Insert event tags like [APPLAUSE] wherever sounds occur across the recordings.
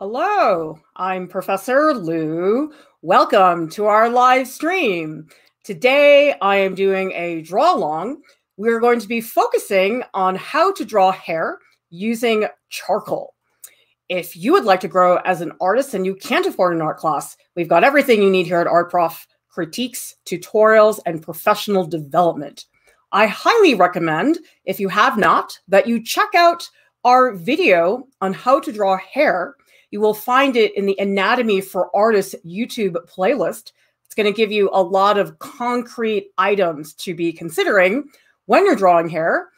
Hello, I'm Professor Lieu. Welcome to our live stream. Today I am doing a draw along. We're going to be focusing on how to draw hair using charcoal. If you would like to grow as an artist and you can't afford an art class, we've got everything you need here at Art Prof critiques, tutorials, and professional development. I highly recommend, if you have not, that you check out our video on how to draw hair you will find it in the Anatomy for Artists YouTube playlist. It's going to give you a lot of concrete items to be considering when you're drawing hair.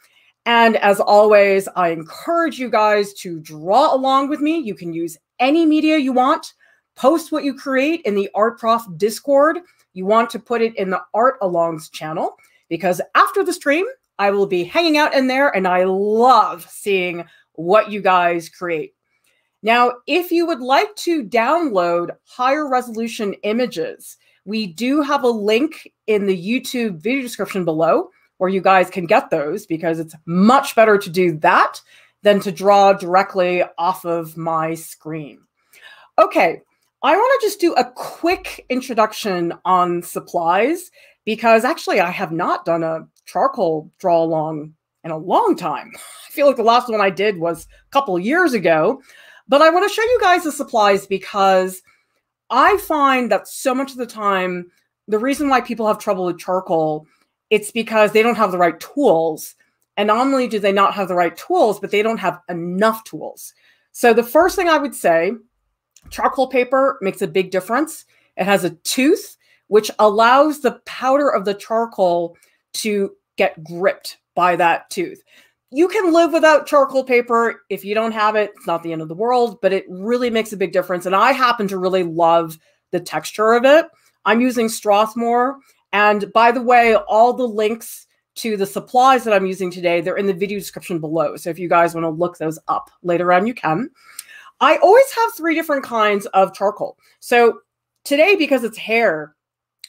And as always, I encourage you guys to draw along with me. You can use any media you want. Post what you create in the Art Prof Discord. You want to put it in the Art Alongs channel because after the stream, I will be hanging out in there and I love seeing what you guys create. Now, if you would like to download higher resolution images, we do have a link in the YouTube video description below where you guys can get those because it's much better to do that than to draw directly off of my screen. Okay, I want to just do a quick introduction on supplies because actually I have not done a charcoal draw along in a long time. [LAUGHS] I feel like the last one I did was a couple years ago. But I want to show you guys the supplies because I find that so much of the time, the reason why people have trouble with charcoal, it's because they don't have the right tools. And not only do they not have the right tools, but they don't have enough tools. So the first thing I would say, charcoal paper makes a big difference. It has a tooth, which allows the powder of the charcoal to get gripped by that tooth you can live without charcoal paper. If you don't have it, it's not the end of the world, but it really makes a big difference. And I happen to really love the texture of it. I'm using Strathmore. And by the way, all the links to the supplies that I'm using today, they're in the video description below. So if you guys want to look those up later on, you can. I always have three different kinds of charcoal. So today, because it's hair,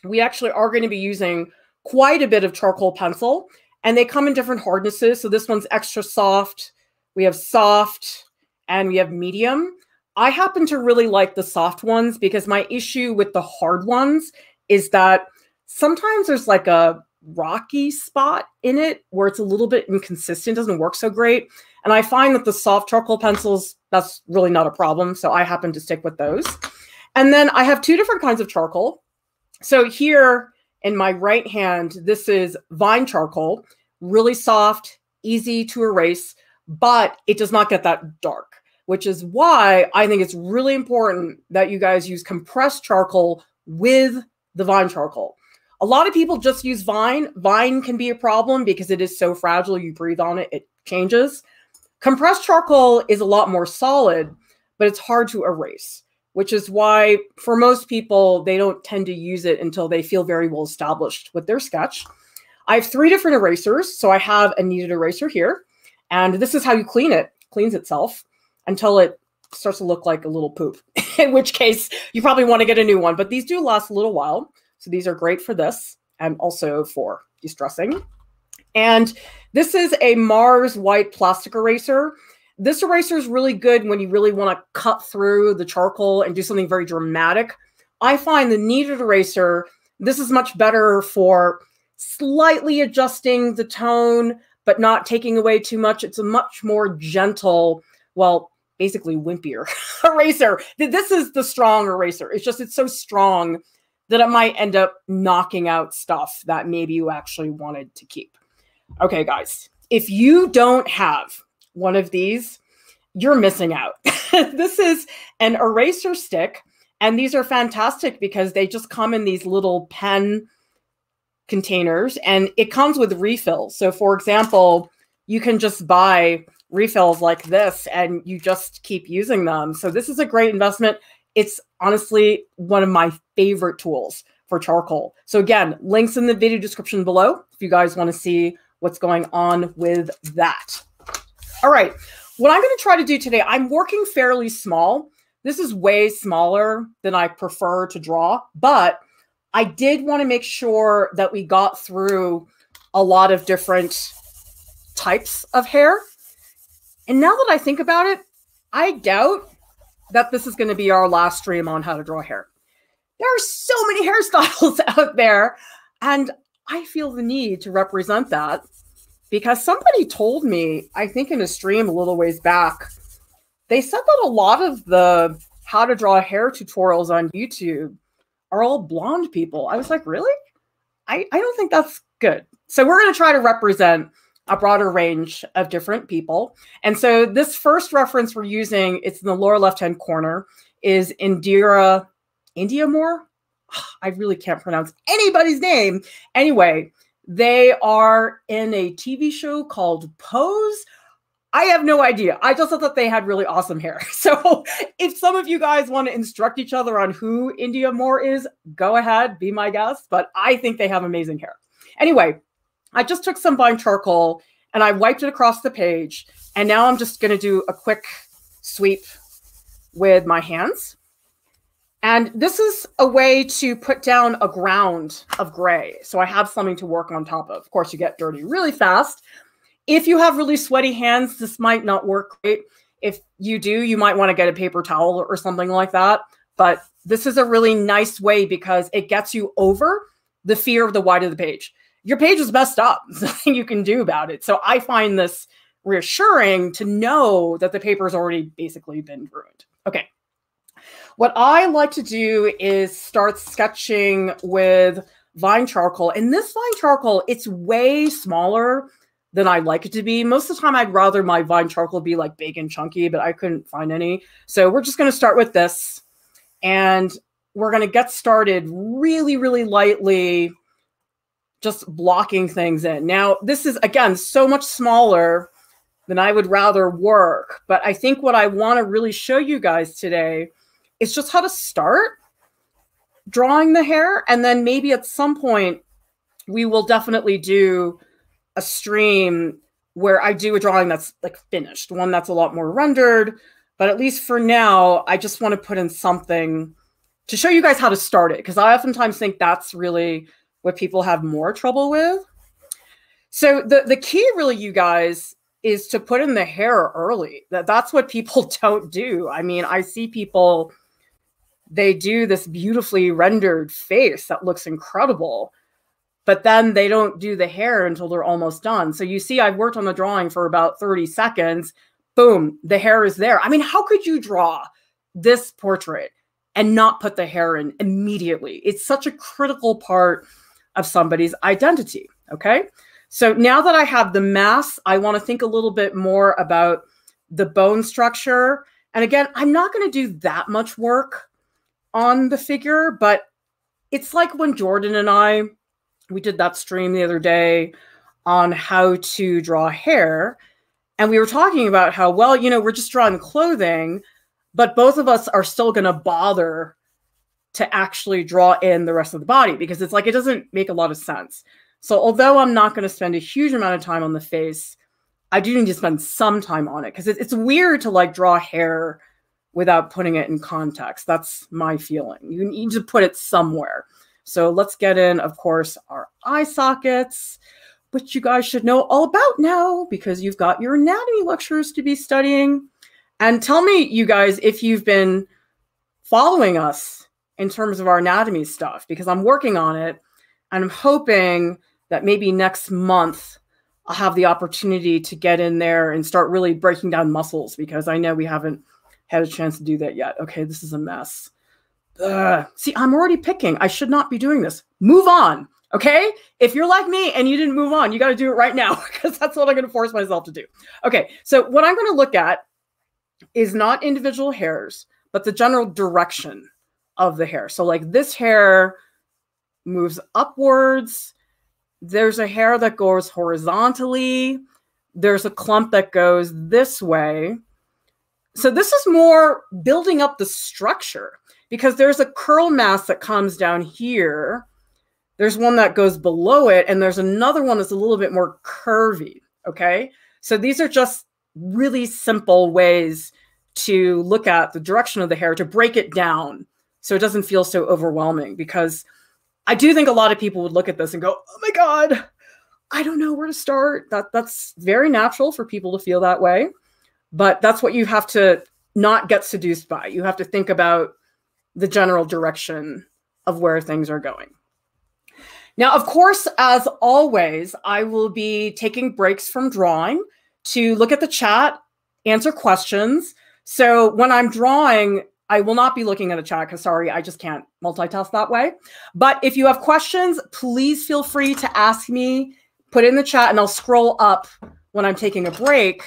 we actually are going to be using quite a bit of charcoal pencil and they come in different hardnesses. So this one's extra soft. We have soft and we have medium. I happen to really like the soft ones because my issue with the hard ones is that sometimes there's like a rocky spot in it where it's a little bit inconsistent, doesn't work so great. And I find that the soft charcoal pencils, that's really not a problem. So I happen to stick with those. And then I have two different kinds of charcoal. So here in my right hand, this is vine charcoal, really soft, easy to erase, but it does not get that dark, which is why I think it's really important that you guys use compressed charcoal with the vine charcoal. A lot of people just use vine. Vine can be a problem because it is so fragile. You breathe on it, it changes. Compressed charcoal is a lot more solid, but it's hard to erase which is why for most people, they don't tend to use it until they feel very well established with their sketch. I have three different erasers. So I have a kneaded eraser here, and this is how you clean it, cleans itself until it starts to look like a little poop, [LAUGHS] in which case you probably want to get a new one. But these do last a little while. So these are great for this and also for distressing. And this is a Mars white plastic eraser. This eraser is really good when you really want to cut through the charcoal and do something very dramatic. I find the kneaded eraser, this is much better for slightly adjusting the tone, but not taking away too much. It's a much more gentle, well, basically wimpier [LAUGHS] eraser. This is the strong eraser. It's just, it's so strong that it might end up knocking out stuff that maybe you actually wanted to keep. Okay, guys, if you don't have one of these, you're missing out. [LAUGHS] this is an eraser stick, and these are fantastic because they just come in these little pen containers and it comes with refills. So, for example, you can just buy refills like this and you just keep using them. So, this is a great investment. It's honestly one of my favorite tools for charcoal. So, again, links in the video description below if you guys want to see what's going on with that. All right. What I'm going to try to do today, I'm working fairly small. This is way smaller than I prefer to draw, but I did want to make sure that we got through a lot of different types of hair. And now that I think about it, I doubt that this is going to be our last stream on how to draw hair. There are so many [LAUGHS] hairstyles out there, and I feel the need to represent that because somebody told me, I think in a stream a little ways back, they said that a lot of the how to draw hair tutorials on YouTube are all blonde people. I was like, really? I, I don't think that's good. So we're going to try to represent a broader range of different people. And so this first reference we're using, it's in the lower left-hand corner, is Indira Indya Moore. I really can't pronounce anybody's name. Anyway, they are in a TV show called Pose. I have no idea. I just thought that they had really awesome hair. [LAUGHS] So if some of you guys want to instruct each other on who Indya Moore is, go ahead, be my guest. But I think they have amazing hair. Anyway, I just took some Vine charcoal and I wiped it across the page. And now I'm just going to do a quick sweep with my hands. And this is a way to put down a ground of gray. So I have something to work on top of. Of course, you get dirty really fast. If you have really sweaty hands, this might not work great. If you do, you might want to get a paper towel or something like that. But this is a really nice way because it gets you over the fear of the white of the page. Your page is messed up. There's [LAUGHS] nothing you can do about it. So I find this reassuring to know that the paper has already basically been ruined. Okay. What I like to do is start sketching with Vine charcoal. And this Vine charcoal, it's way smaller than I like it to be. Most of the time, I'd rather my Vine charcoal be like big and chunky, but I couldn't find any. So we're just going to start with this. And we're going to get started really, really lightly, just blocking things in. Now, this is, again, so much smaller than I would rather work. But I think what I want to really show you guys today is just how to start drawing the hair. And then maybe at some point, we will definitely do a stream where I do a drawing that's like finished, one that's a lot more rendered. But at least for now, I just want to put in something to show you guys how to start it because I oftentimes think that's really what people have more trouble with. So the the key really you guys is to put in the hair early. That that's what people [LAUGHS] don't do. I mean, I see people they do this beautifully rendered face that looks incredible but then they don't do the hair until they're almost done. So you see, I've worked on the drawing for about 30 seconds. Boom, the hair is there. I mean, how could you draw this portrait and not put the hair in immediately? It's such a critical part of somebody's identity. Okay. So now that I have the mass, I want to think a little bit more about the bone structure. And again, I'm not going to do that much work on the figure, but it's like when Jordan and I we did that stream the other day on how to draw hair. And we were talking about how, well, you know, we're just drawing clothing, but both of us are still going to bother to actually draw in the rest of the body because it's like it doesn't make a lot of sense. So, although I'm not going to spend a huge amount of time on the face, I do need to spend some time on it because it's weird to like draw hair without putting it in context. That's my feeling. You need to put it somewhere. So let's get in, of course, our eye sockets, which you guys should know all about now because you've got your anatomy lectures to be studying. And tell me, you guys, if you've been following us in terms of our anatomy stuff, because I'm working on it and I'm hoping that maybe next month I'll have the opportunity to get in there and start really breaking down muscles because I know we haven't had a chance to do that yet. Okay, this is a mess. Ugh. See, I'm already picking. I should not be doing this. Move on. Okay. If you're like me and you didn't move on, you got to do it right now [LAUGHS] because that's what I'm going to force myself to do. Okay. So, what I'm going to look at is not individual hairs, but the general direction of the hair. So, like this hair moves upwards. There's a hair that goes horizontally. There's a clump that goes this way. So, this is more building up the structure because there's a curl mass that comes down here. There's one that goes below it, and there's another one that's a little bit more curvy. Okay. So these are just really simple ways to look at the direction of the hair to break it down so it doesn't feel so overwhelming. Because I do think a lot of people would look at this and go, oh my God, I don't know where to start. That that's very natural for people to feel that way. But that's what you have to not get seduced by. You have to think about the general direction of where things are going. Now, of course, as always, I will be taking breaks from drawing to look at the chat, answer questions. So when I'm drawing, I will not be looking at the chat because sorry, I just can't multitask that way. But if you have questions, please feel free to ask me, put in the chat, and I'll scroll up when I'm taking a break.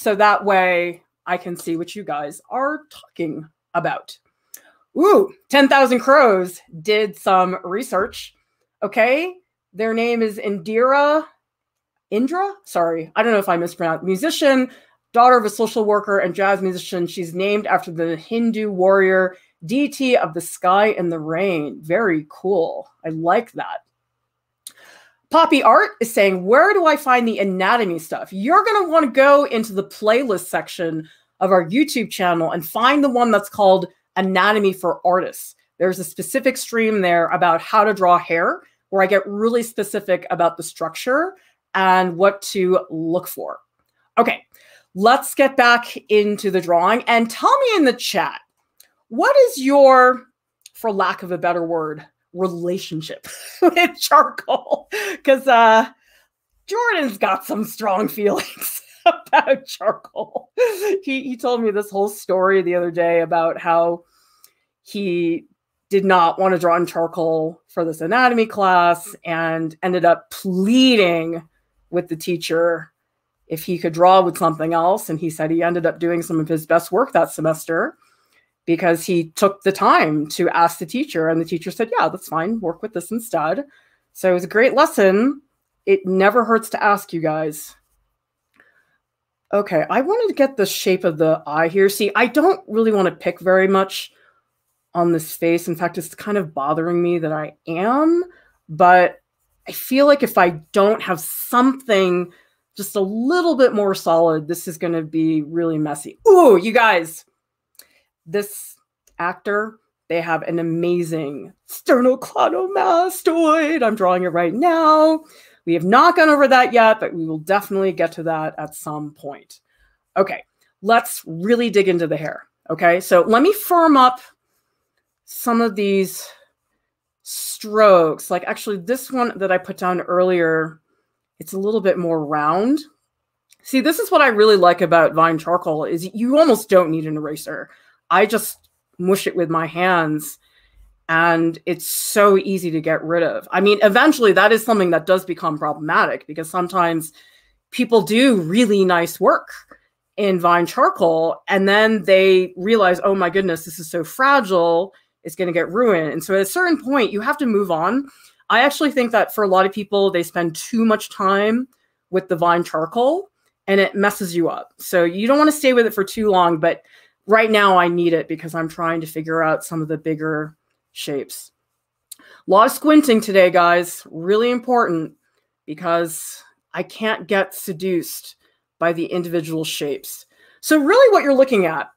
So that way I can see what you guys are talking about. Ooh, 10,000 Crows did some research. Okay. Their name is Indira Indra. Sorry, I don't know if I mispronounced. Musician, daughter of a social worker and jazz musician. She's named after the Hindu warrior deity of the sky and the rain. Very cool. I like that. Poppy Art is saying, Where do I find the anatomy stuff? You're going to want to go into the playlist section of our YouTube channel and find the one that's called Anatomy for Artists. There's a specific stream there about how to draw hair, where I get really specific about the structure and what to look for. Okay, let's get back into the drawing and tell me in the chat what is your, for lack of a better word, relationship [LAUGHS] with charcoal? Because uh, Jordan's got some strong feelings. [LAUGHS] about charcoal. He he told me this whole story the other day about how he did not want to draw in charcoal for this anatomy class and ended up pleading with the teacher if he could draw with something else. And he said he ended up doing some of his best work that semester because he took the time to ask the teacher. And the teacher said, Yeah, that's fine. Work with this instead. So it was a great lesson. It never hurts to ask you guys. Okay, I wanted to get the shape of the eye here. See, I don't really want to pick very much on this face. In fact, it's kind of bothering me that I am, but I feel like if I don't have something just a little bit more solid, this is going to be really messy. Ooh, you guys, this actor, they have an amazing sternocleidomastoid. I'm drawing it right now. We have not gone over that yet, but we will definitely get to that at some point. Okay, let's really dig into the hair. Okay, so let me firm up some of these strokes. Like actually this one that I put down earlier, it's a little bit more round. See, this is what I really like about Vine Charcoal is you almost don't need an eraser. I just mush it with my hands and it's so easy to get rid of. I mean, eventually that is something that does become problematic because sometimes people do really nice work in Vine charcoal and then they realize, oh my goodness, this is so fragile, it's going to get ruined. And so at a certain point, you have to move on. I actually think that for a lot of people, they spend too much time with the Vine charcoal and it messes you up. So you don't want to stay with it for too long, but right now I need it because I'm trying to figure out some of the bigger shapes. A lot of squinting today, guys. Really important because I can't get seduced by the individual shapes. So really what you're looking at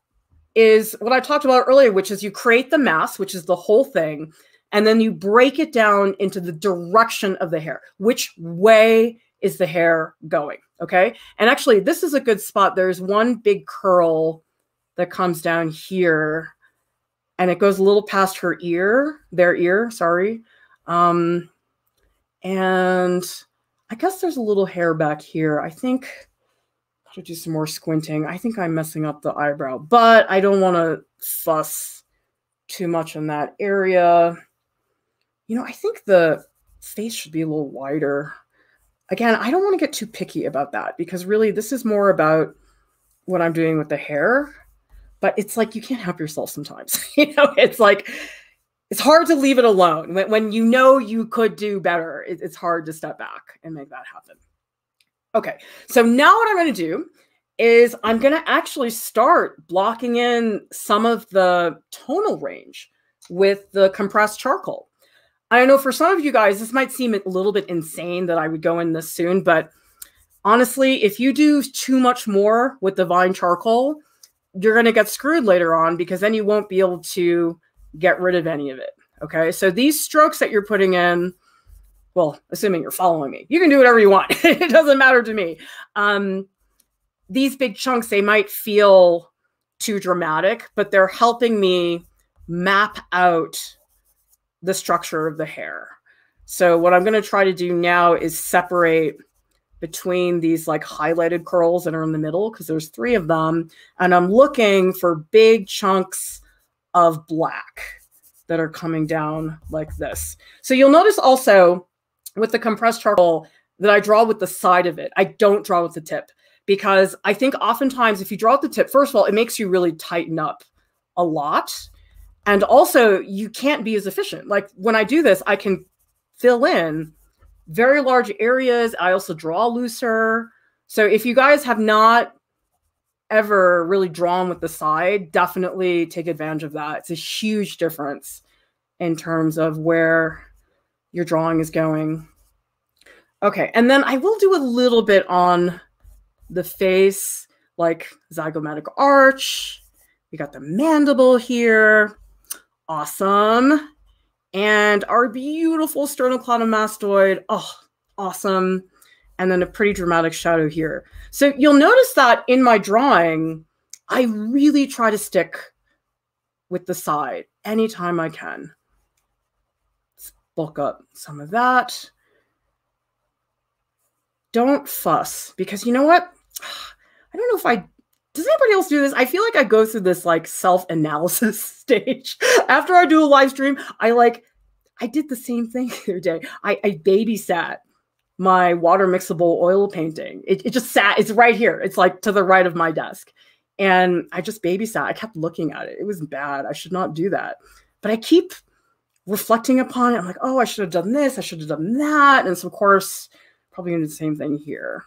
is what I talked about earlier, which is you create the mass, which is the whole thing, and then you break it down into the direction of the hair. Which way is the hair going? Okay. And actually, this is a good spot. There's one big curl that comes down here and it goes a little past her ear, their ear, sorry. Um, and I guess there's a little hair back here. I think I should do some more squinting. I think I'm messing up the eyebrow, but I don't want to fuss too much in that area. You know, I think the face should be a little wider. Again, I don't want to get too picky about that because really this is more about what I'm doing with the hair but it's like you can't help yourself sometimes. [LAUGHS] you know, it's like it's hard to leave it alone when, when you know you could do better. It, it's hard to step back and make that happen. Okay, so now what I'm going to do is I'm going to actually start blocking in some of the tonal range with the compressed charcoal. I know for some of you guys, this might seem a little bit insane that I would go in this soon, but honestly, if you do too much more with the vine charcoal, you're going to get screwed later on because then you won't be able to get rid of any of it. Okay. So these strokes that you're putting in, well, assuming you're following me, you can do whatever you want. [LAUGHS] it doesn't matter to me. Um, these big chunks, they might feel too dramatic, but they're helping me map out the structure of the hair. So what I'm going to try to do now is separate between these like highlighted curls that are in the middle because there's three of them and I'm looking for big chunks of black that are coming down like this. So you'll notice also with the compressed charcoal that I draw with the side of it. I don't draw with the tip because I think oftentimes if you draw with the tip, first of all, it makes you really tighten up a lot. And also you can't be as efficient. Like when I do this, I can fill in very large areas. I also draw looser. So if you guys have not ever really drawn with the side, definitely take advantage of that. It's a huge difference in terms of where your drawing is going. Okay, and then I will do a little bit on the face, like zygomatic arch. We got the mandible here. Awesome and our beautiful sternocleidomastoid. Oh, awesome. And then a pretty dramatic shadow here. So you'll notice that in my drawing, I really try to stick with the side anytime I can. Let's bulk up some of that. Don't fuss because you know what? [SIGHS] I don't know if I does anybody else do this? I feel like I go through this like self analysis [LAUGHS] stage after I do a live stream. I like, I did the same thing [LAUGHS] the other day. I, I babysat my water mixable oil painting. It, it just sat, it's right here. It's like to the right of my desk. And I just babysat. I kept looking at it. It was bad. I should not do that. But I keep reflecting upon it. I'm like, oh, I should have done this. I should have done that. And so, of course, probably gonna do the same thing here.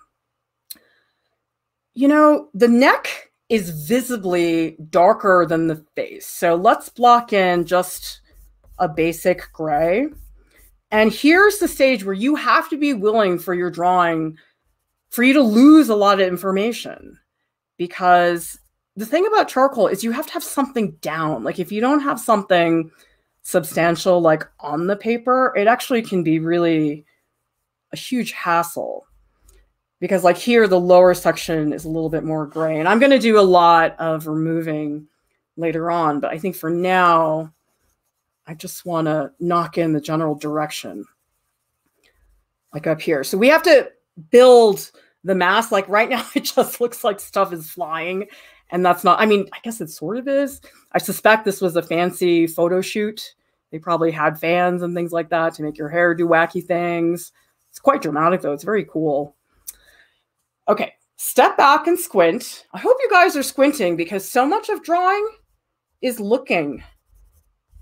You know, the neck is visibly darker than the face. So let's block in just a basic gray. And here's the stage where you have to be willing for your drawing for you to lose a lot of information because the thing about charcoal is you have to have something down. Like if you don't have something substantial like on the paper, it actually can be really a huge hassle because like here the lower section is a little bit more gray and i'm going to do a lot of removing later on but i think for now i just want to knock in the general direction like up here. So we have to build the mass like right [LAUGHS] now it just looks like stuff is flying and that's not i mean i guess it sort of is. I suspect this was a fancy photo shoot. They probably had fans and things like that to make your hair do wacky things. It's quite dramatic though. It's very cool Okay, step back and squint. I hope you guys are squinting because so much of drawing is looking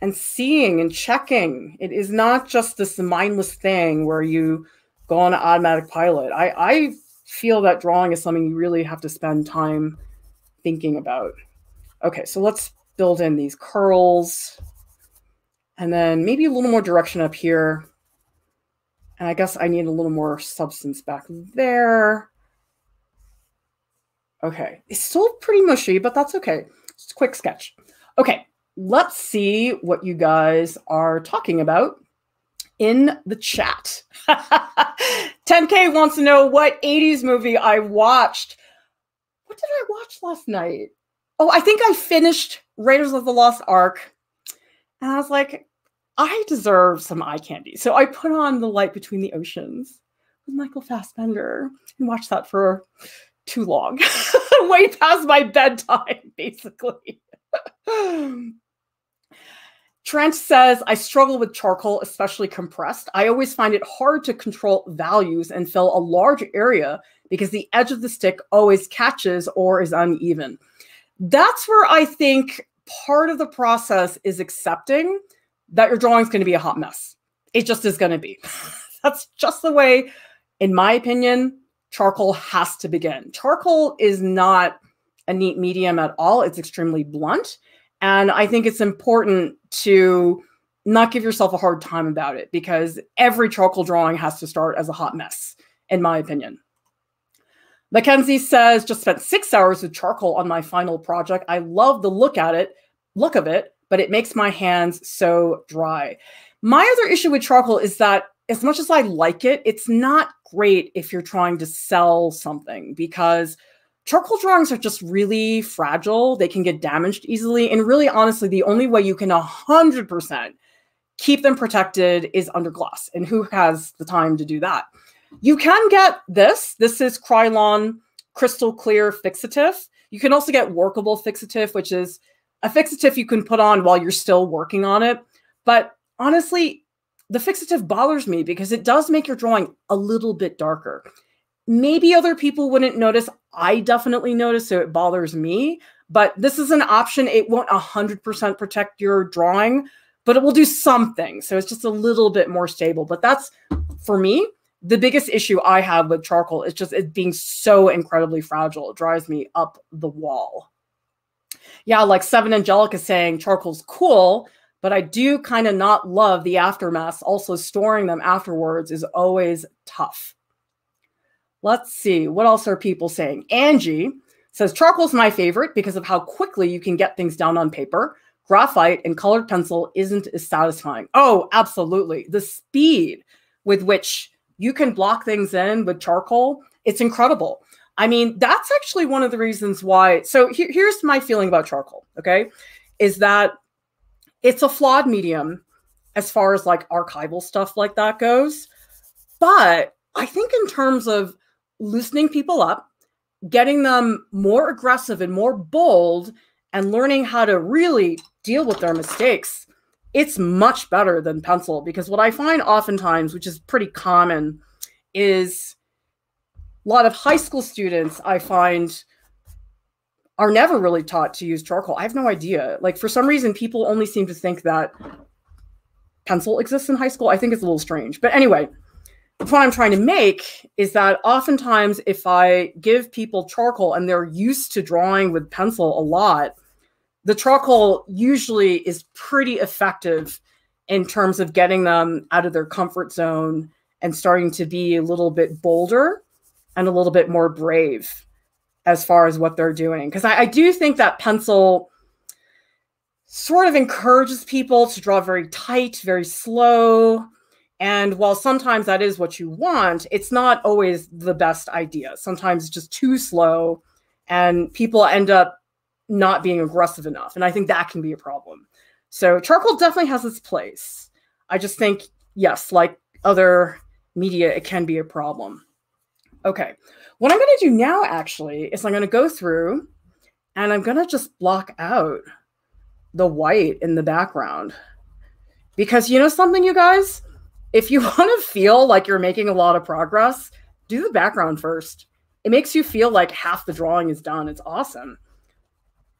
and seeing and checking. It is not just this mindless thing where you go on automatic pilot. I, I feel that drawing is something you really have to spend time thinking about. Okay, so let's build in these curls and then maybe a little more direction up here. And I guess I need a little more substance back there. Okay, it's still pretty mushy, but that's okay. It's a quick sketch. Okay, let's see what you guys are talking about in the chat. [LAUGHS] 10K wants to know what 80s movie I watched. What did I watch last night? Oh, I think I finished Raiders of the Lost Ark. And I was like, I deserve some eye candy. So I put on The Light Between the Oceans with Michael Fassbender and watched that for too long, [LAUGHS] way past my bedtime, basically. Trent says, I struggle with charcoal, especially compressed. I always find it hard to control values and fill a large area because the edge of the stick always catches or is uneven. That's where I think part of the process is accepting that your drawing is going to be a hot mess. It just is going to be. [LAUGHS] That's just the way, in my opinion, charcoal has to begin. Charcoal is not a neat medium at all, it's extremely blunt. And I think it's important to not give yourself a hard time about it because every charcoal drawing has to start as a hot mess, in my opinion. Mackenzie says, just spent six hours with charcoal on my final project. I love the look at it, look of it, but it makes my hands so dry. My other issue with charcoal is that as much as I like it, it's not great if you're trying to sell something because charcoal drawings are just really fragile. They can get damaged easily. And really, honestly, the only way you can 100% keep them protected is under glass. And who has the time to do that? You can get this. This is Krylon Crystal Clear Fixative. You can also get workable fixative, which is a fixative you can put on while you're still working on it. But honestly, the fixative bothers me because it does make your drawing a little bit darker. Maybe other people wouldn't notice. I definitely notice, so it bothers me. But this is an option. It won't 100% protect your drawing, but it will do something. So it's just a little bit more stable. But that's for me the biggest issue I have with charcoal is just it being so incredibly fragile. It drives me up the wall. Yeah, like Seven Angelic is saying charcoal's cool, but I do kind of not love the aftermath. Also, storing them afterwards is always tough. Let's see, what else are people saying? Angie says charcoal's my favorite because of how quickly you can get things down on paper. Graphite and colored pencil isn't as satisfying. Oh, absolutely. The speed with which you can block things in with charcoal. It's incredible. I mean, that's actually one of the reasons why. So here, here's my feeling about charcoal, okay? Is that it's a flawed medium as far as like archival stuff like that goes. But I think in terms of loosening people up, getting them more aggressive and more bold, and learning how to really deal with their mistakes, it's much better than pencil because what I find oftentimes, which is pretty common, is a lot of high school students I find are never really taught to use charcoal. I have no idea. Like for some reason, people only seem to think that pencil exists in high school. I think it's a little strange. But anyway, the point I'm trying to make is that oftentimes if I give people charcoal and they're used to drawing with pencil a lot, the charcoal usually is pretty effective in terms of getting them out of their comfort zone and starting to be a little bit bolder and a little bit more brave as far as what they're doing. Because I, I, do think that pencil sort of encourages people to draw very tight, very slow. And while sometimes that is what you want, it's not always the best idea. Sometimes it's just too slow, and people end up not being aggressive enough. And I think that can be a problem. So charcoal definitely has its place. I just think, yes, like other media, it can be a problem. Okay. What I'm going to do now actually is I'm going to go through and I'm going to just block out the white in the background. Because you know something, you guys? If you [LAUGHS] want to feel like you're making a lot of progress, do the background first. It makes you feel like half the drawing is done. It's awesome.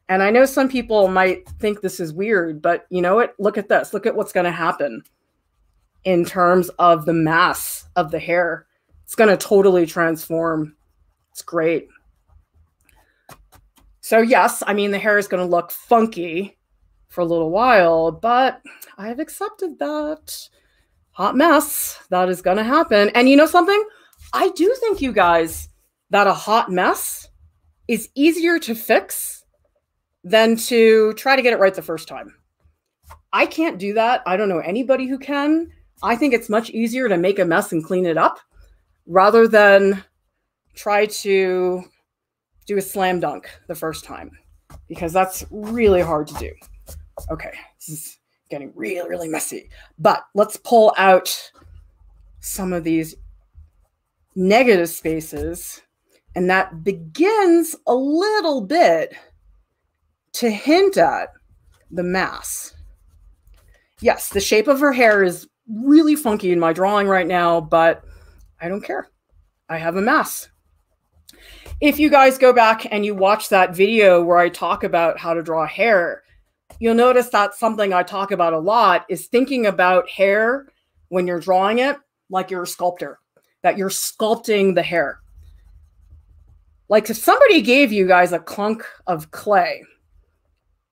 And I know some people might think this is weird, but you know what? Look at this. Look at what's going to happen in terms of the mass of the hair. It's going to totally transform. It's great. So, yes, I mean, the hair is going to look funky for a little while, but I've accepted that. Hot mess. That is going to happen. And you know something? I do think, you guys, that a hot mess is easier to fix than to try to get it right the first time. I can't do that. I don't know anybody who can. I think it's much easier to make a mess and clean it up rather than try to do a slam dunk the first time because that's really hard to do. Okay, this is getting really, really messy. But let's pull out some of these negative spaces, and that begins a little bit to hint at the mass. Yes, the shape of her hair is really funky in my drawing right now, but I don't care. I have a mass. If you guys go back and you watch that video where I talk about how to draw hair, you'll notice that something I talk about a lot is thinking about hair when you're drawing it like you're a sculptor, that you're sculpting the hair. Like if somebody gave you guys a clunk of clay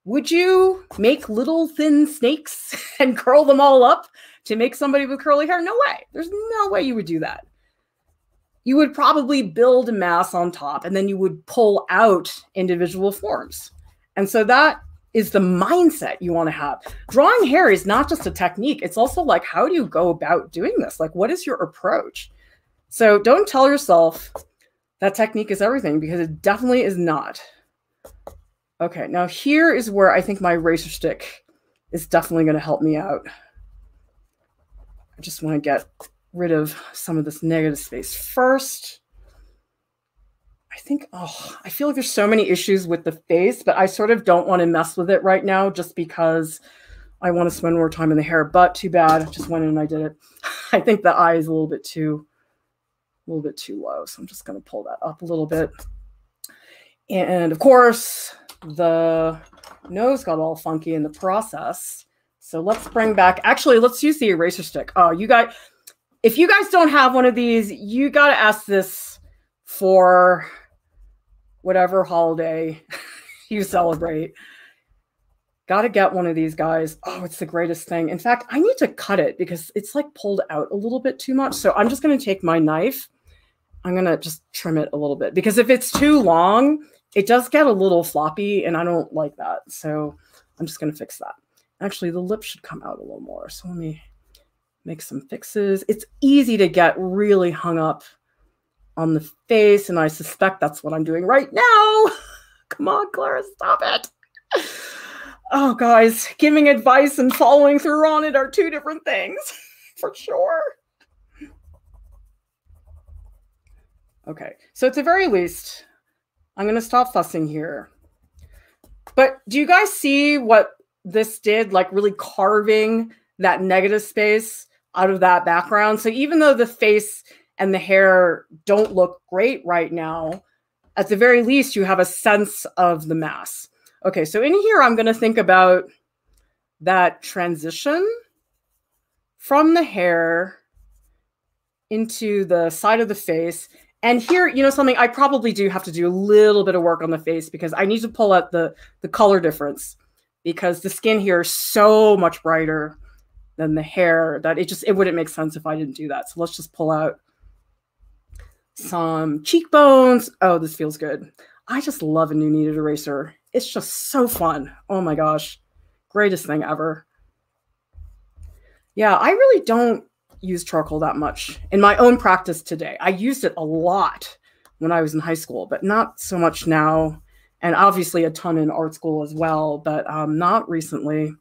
would you make little thin snakes [LAUGHS] and curl them all up to make somebody with curly hair? No way. There's no way you would do that. You would probably build a mass on top and then you would pull out individual forms. And so that is the mindset you want to have. Drawing hair is not just a technique, it's also like, how do you go about doing this? Like, what is your approach? So don't tell yourself that technique is everything because it definitely is not. Okay, now here is where I think my eraser stick is definitely going to help me out. I just want to get rid of some of this negative space first. I think, oh, I feel like there's so many issues with the face, but I sort of don't want to mess with it right now just because I want to spend more time in the hair. But too bad, I just went in and I did it. [LAUGHS] I think the eye is a little bit too, a little bit too low. So I'm just going to pull that up a little bit. And of course, the nose got all funky in the process. So let's bring back, actually, let's use the eraser stick. Oh, you guys, if you guys don't have one of these, you got to ask this for whatever holiday [LAUGHS] you celebrate. Got to get one of these guys. Oh, it's the greatest thing. In fact, I need to cut it because it's like pulled out a little bit too much. So I'm just going to take my knife. I'm going to just trim it a little bit because if it's too long, it does get a little floppy and I don't like that. So I'm just going to fix that. Actually, the lip should come out a little more. So let me make some fixes. It's easy to get really hung up on the face, and I suspect that's what I'm doing right now. [LAUGHS] Come on, Clara, stop it. Oh, guys, giving advice and following through on it are two different things, [LAUGHS] for sure. Okay, so at the very least, I'm going to stop fussing here. But do you guys see what this did? Like really carving that negative space out of that background. So even though the face and the hair don't look great right now, at the very least, you have a sense of the mass. Okay, so in here, I'm going to think about that transition from the hair into the side of the face. And here, you know, something I probably do have to do a little bit of work on the face because I need to pull out the, the color difference because the skin here is so much brighter than the hair that it just, it wouldn't make sense if I didn't do that. So let's just pull out some cheekbones. Oh, this feels good. I just love a new kneaded eraser. It's just so fun. Oh my gosh. Greatest thing ever. Yeah, I really don't use charcoal that much in my own practice today. I used it a lot when I was in high school, but not so much now. And obviously a ton in art school as well, but um, not recently.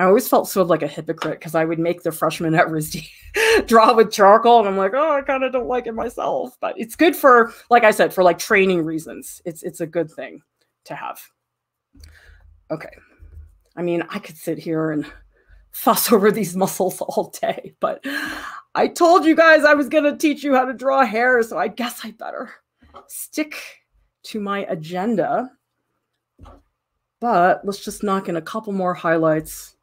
I always felt sort of like a hypocrite because I would make the freshmen at RISD [LAUGHS] draw with charcoal, and I'm like, oh, I kind of don't like it myself. But it's good for, like I said, for like training reasons. It's it's a good thing to have. Okay, I mean, I could sit here and [LAUGHS] fuss over these muscles all day, but I told you guys I was going to teach you how to draw hair, so I guess I better stick to my agenda. But let's just knock in a couple more highlights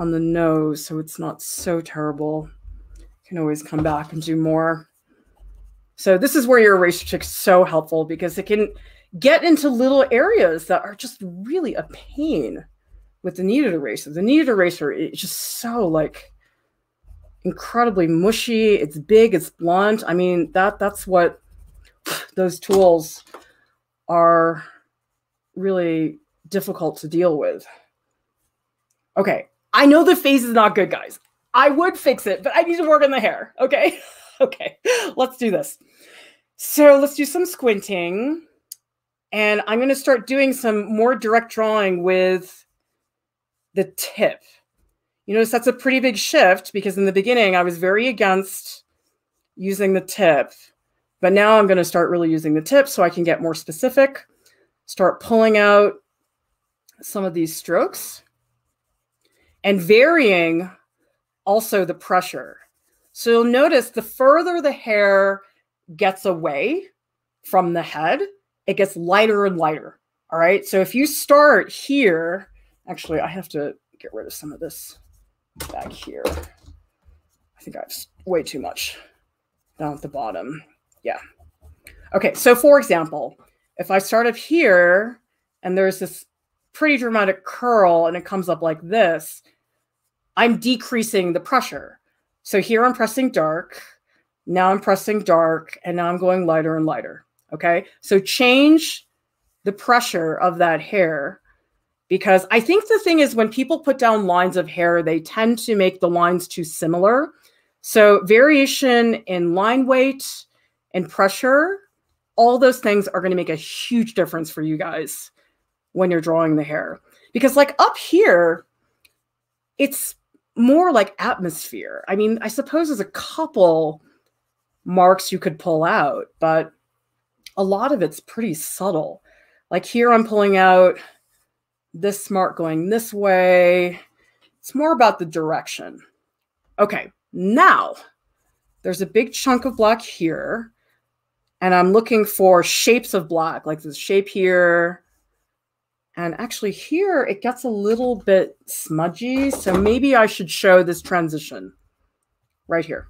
on the nose so it's not so terrible. You can always come back and do more. So this is where your eraser stick is so helpful because it can get into little areas that are just really a pain with the kneaded eraser. The kneaded eraser is just so like incredibly mushy. It's big, it's blunt. I mean, that that's what those tools are really difficult to deal with. Okay, I know the face is not good, guys. I would fix it, but I need to work on the hair. Okay. [LAUGHS] okay. Let's do this. So let's do some squinting. And I'm going to start doing some more direct drawing with the tip. You notice that's a pretty big shift because in the beginning I was very against using the tip. But now I'm going to start really using the tip so I can get more specific, start pulling out some of these strokes and varying also the pressure. So you'll notice the further the hair gets away from the head, it gets lighter and lighter. All right. So if you start here, actually, I have to get rid of some of this back here. I think I have way too much down at the bottom. Yeah. Okay. So for example, if I start up here and there's this pretty dramatic curl and it comes up like this, I'm decreasing the pressure. So here I'm pressing dark. Now I'm pressing dark and now I'm going lighter and lighter. Okay. So change the pressure of that hair because I think the thing is when people put down lines of hair, they tend to make the lines too similar. So variation in line weight and pressure, all those things are going to make a huge difference for you guys when you're drawing the hair. Because like up here, it's more like atmosphere. I mean, I suppose there's a couple marks you could pull out, but a lot of it's pretty subtle. Like here, I'm pulling out this mark going this way. It's more about the direction. Okay, now there's a big chunk of black here, and I'm looking for shapes of black, like this shape here. And actually here, it gets a little bit smudgy, so maybe I should show this transition right here.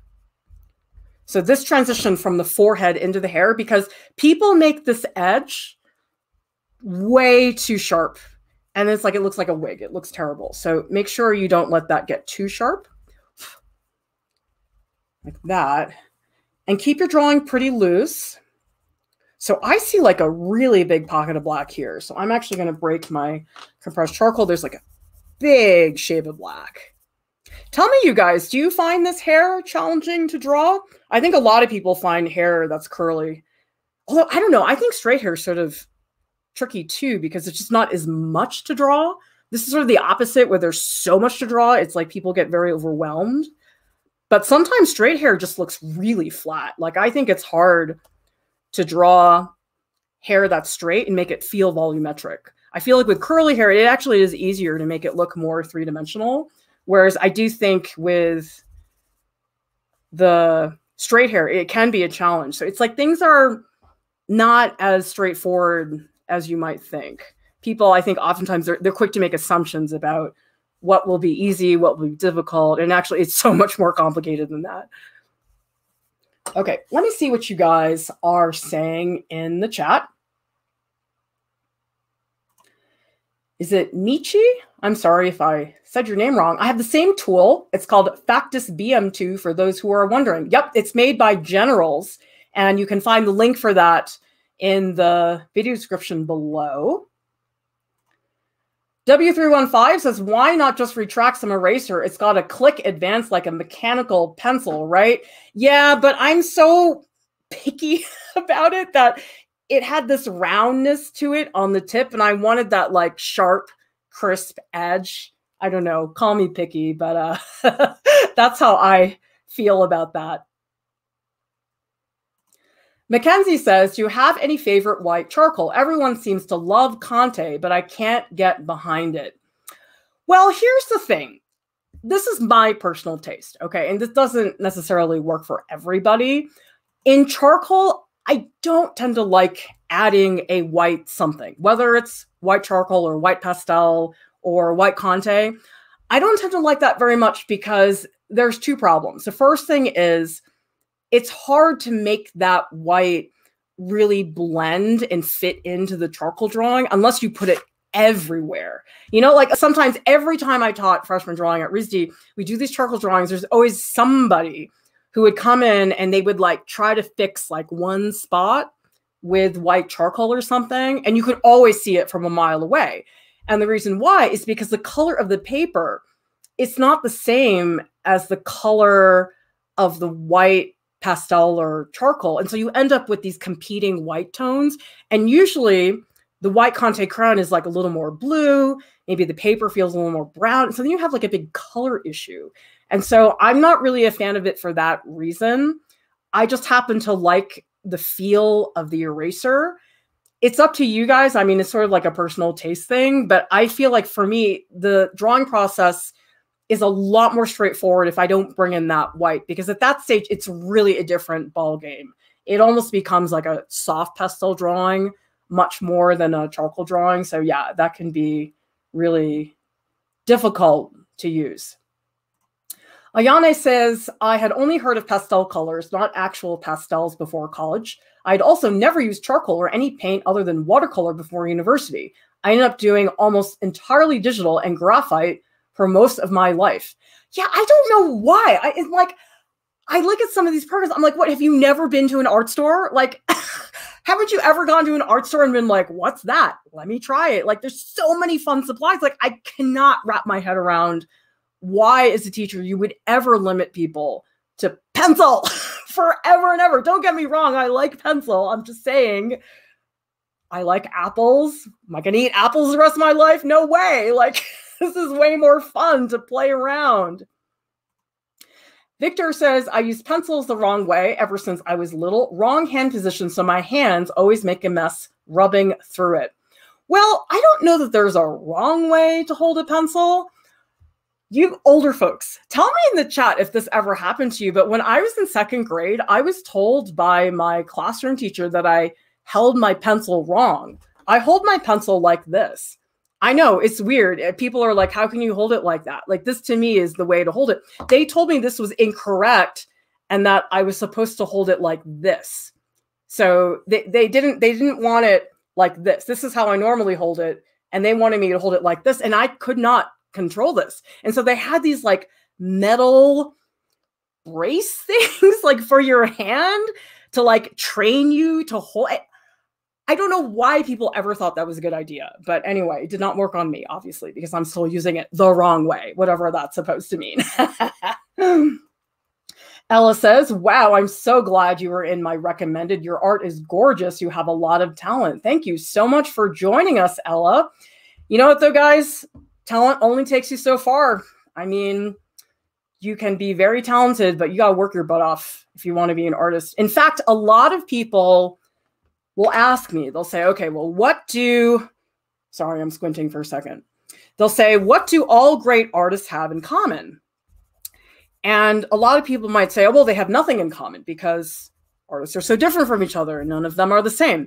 So this transition from the forehead into the hair, because people make this edge way too sharp. And it's like, it looks like a wig. It looks terrible. So make sure you don't let that get too sharp. Like that. And keep your drawing pretty loose. So I see like a really big pocket of black here. So I'm actually going to break my compressed charcoal. There's like a big shade of black. Tell me, you guys, do you find this hair challenging to draw? I think a lot of people find hair that's curly. Although I don't know, I think straight hair is sort of tricky too because it's just not as much to draw. This is sort of the opposite where there's so much to draw. It's like people get very overwhelmed. But sometimes straight hair just looks really flat. Like I think it's hard to draw hair that's straight and make it feel volumetric. I feel like with curly hair, it actually is easier to make it look more three dimensional. Whereas I do think with the straight hair, it can be a challenge. So it's like things are not as straightforward as you might think. People, I think, oftentimes they're, they're quick to make assumptions about what will be easy, what will be difficult. And actually, it's so much more complicated than that. Okay, let me see what you guys are saying in the chat. Is it Nietzsche? I'm sorry if I said your name wrong. I have the same tool. It's called Factis BM2 for those who are wondering. Yep, it's made by Generals, and you can find the link for that in the video description below. W315 says, why not just retract some eraser? It's got a click advance like a mechanical pencil, right? Yeah, but I'm so picky [LAUGHS] about it that it had this roundness to it on the tip, and I wanted that like sharp, crisp edge. I don't know, call me picky, but uh, [LAUGHS] that's how I feel about that. Mackenzie says, Do you have any favorite white charcoal? Everyone seems to love Conte, but I can't get behind it. Well, here's the thing this is my personal taste, okay? And this doesn't necessarily work for everybody. In charcoal, I don't tend to like adding a white something, whether it's white charcoal or white pastel or white Conte. I don't tend to like that very much because there's two problems. The first thing is it's hard to make that white really blend and fit into the charcoal drawing unless you put it everywhere. You know, like sometimes every time I taught freshman drawing at RISD, we do these charcoal drawings. There's always somebody who would come in and they would like try to fix like one spot with white charcoal or something and you could always see it from a mile away and the reason why is because the color of the paper it's not the same as the color of the white pastel or charcoal and so you end up with these competing white tones and usually the white Conte crayon is like a little more blue maybe the paper feels a little more brown so then you have like a big color issue and so I'm not really a fan of it for that reason. I just happen to like the feel of the eraser. It's up to you guys. I mean, it's sort of like a personal taste thing, but I feel like for me, the drawing process is a lot more straightforward if I don't bring in that white because at that stage it's really a different ball game. It almost becomes like a soft pastel drawing much more than a charcoal drawing. So yeah, that can be really difficult to use. Ayane says, I had only heard of pastel colors, not actual pastels before college. I'd also never used charcoal or any paint other than watercolor before university. I ended up doing almost entirely digital and graphite for most of my life. Yeah, I don't know why. I it's like I look at some of these programs. I'm like, what? Have you never been to an art store? Like, [LAUGHS] haven't you ever gone to an art store and been like, what's that? Let me try it. Like, there's so many fun supplies. Like, I cannot wrap my head around why, as a teacher, you would ever limit people to pencil [LAUGHS] forever and ever. Don't get me wrong, I like pencil. I'm just saying I like apples. Am I gonna eat apples the rest of my life? No way. Like [LAUGHS] this is way more fun to play around. Victor says, I use pencils the wrong way ever since I was little. Wrong hand position, so my hands always make a mess rubbing through it. Well, I don't know that there's a wrong way to hold a pencil. You older folks, tell me in the chat if this ever happened to you. But when I was in second grade, I was told by my classroom teacher that I held my pencil wrong. I hold my pencil like this. I know it's weird. Uh, people are like, how can you hold it like that? Like, this to me is the way to hold it. They told me this was incorrect and that I was supposed to hold it like this. So they, they didn't they didn't want it like this. This is how I normally hold it. And they wanted me to hold it like this. And I could not control this. And so they had these like metal brace [LAUGHS] things like for your hand to like train you to hold I don't know why people ever thought that was a good idea. But anyway, it did not work on me, obviously, because I'm still using it the wrong way, whatever that's supposed to mean. [LAUGHS] [LAUGHS] Ella says, Wow, I'm so glad you were in my recommended. Your art is gorgeous. You have a lot of talent. Thank you so much for joining us, Ella. You know what, though, guys? Talent only takes you so far. I mean, you can be very talented, but you got to work your butt off if you want to be an artist. In fact, a lot of people will ask me, they'll say, okay, well, what do, sorry, I'm squinting for a second. They'll say, what do all great artists have in common? And a lot of people might say, oh, well, they have nothing in common because artists are so different from each other and none of them are the same.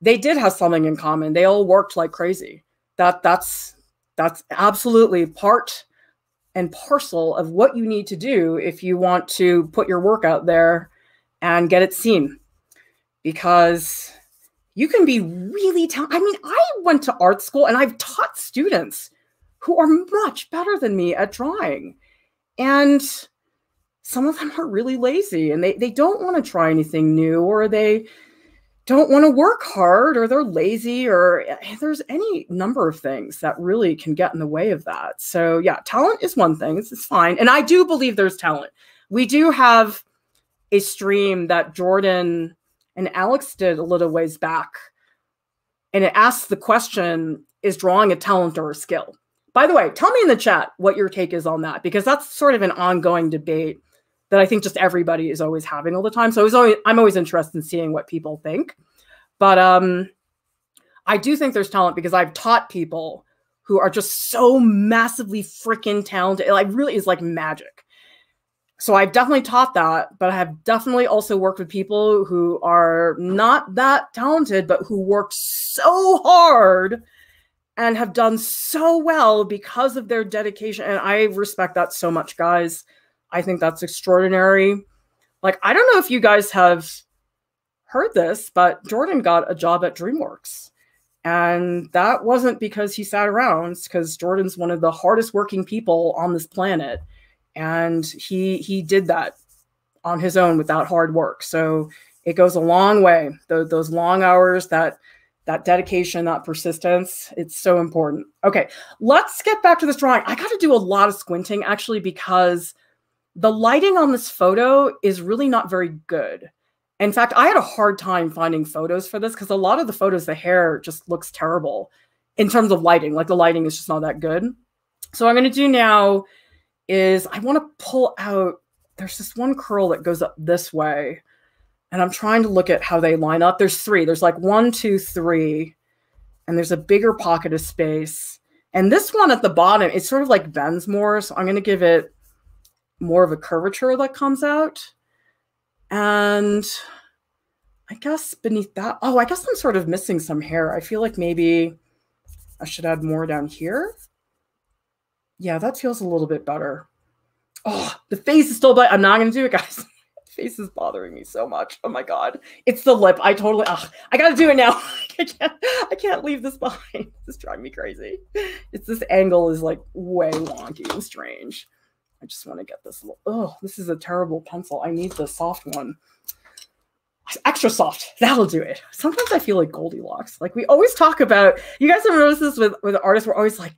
They did have something in common. They all worked like crazy. That that's that's absolutely part and parcel of what you need to do if you want to put your work out there and get it seen. Because you can be really talented. I mean, I went to art school and I've taught students who are much better than me at drawing and some of them are really lazy and they, they don't want to try anything new or they don't want to work hard or they're lazy or eh, there's any number of things that really can get in the way of that. So yeah, talent is one thing. It's, it's fine. And I do believe there's talent. We do have a stream that Jordan and Alex did a little ways back. And it asks the question, is drawing a talent or a skill? By the way, tell me in the chat what your take is on that, because that's sort of an ongoing debate that I think just everybody is always having all the time. So always, I'm always interested in seeing what people think. But um, I do think there's talent because I've taught people who are just so massively freaking talented. It like really is like magic. So I've definitely taught that, but I have definitely also worked with people who are not that talented, but who work so hard and have done so well because of their dedication. And I respect that so much, guys. I think that's extraordinary. Like, I don't know if you guys have heard this, but Jordan got a job at DreamWorks. And that wasn't because he sat around, because Jordan's one of the hardest working people on this planet. And he he did that on his own without hard work. So it goes a long way. Those, those long hours, that that dedication, that persistence, it's so important. Okay, let's get back to this drawing. I got to do a lot of squinting actually because the lighting on this photo is really not very good. In fact, I had a hard time finding photos for this because a lot of the photos, the hair just looks terrible in terms of lighting. Like the lighting is just not that good. So I'm going to do now is I want to pull out, there's this one curl that goes up this way and I'm trying to look at how they line up. There's three. There's like one, two, three, and there's a bigger pocket of space. And this one at the bottom, it sort of like bends more. So I'm going to give it more of a curvature that comes out. And I guess beneath that, oh, I guess I'm sort of missing some hair. I feel like maybe I should add more down here. Yeah, that feels a little bit better. Oh, the face is still, but I'm not going to do it, guys [LAUGHS] face is bothering me so much. Oh my god, it's the lip. I totally. I gotta do it now. [LAUGHS] I can't. I can't leave this behind. [LAUGHS] This is driving me crazy. It's this angle is like way wonky and strange. I just want to get this. Oh, this is a terrible pencil. I need the soft one. Extra soft. That'll do it. Sometimes I feel like Goldilocks. Like we always talk about. You guys have noticed this with with artists. We're always like,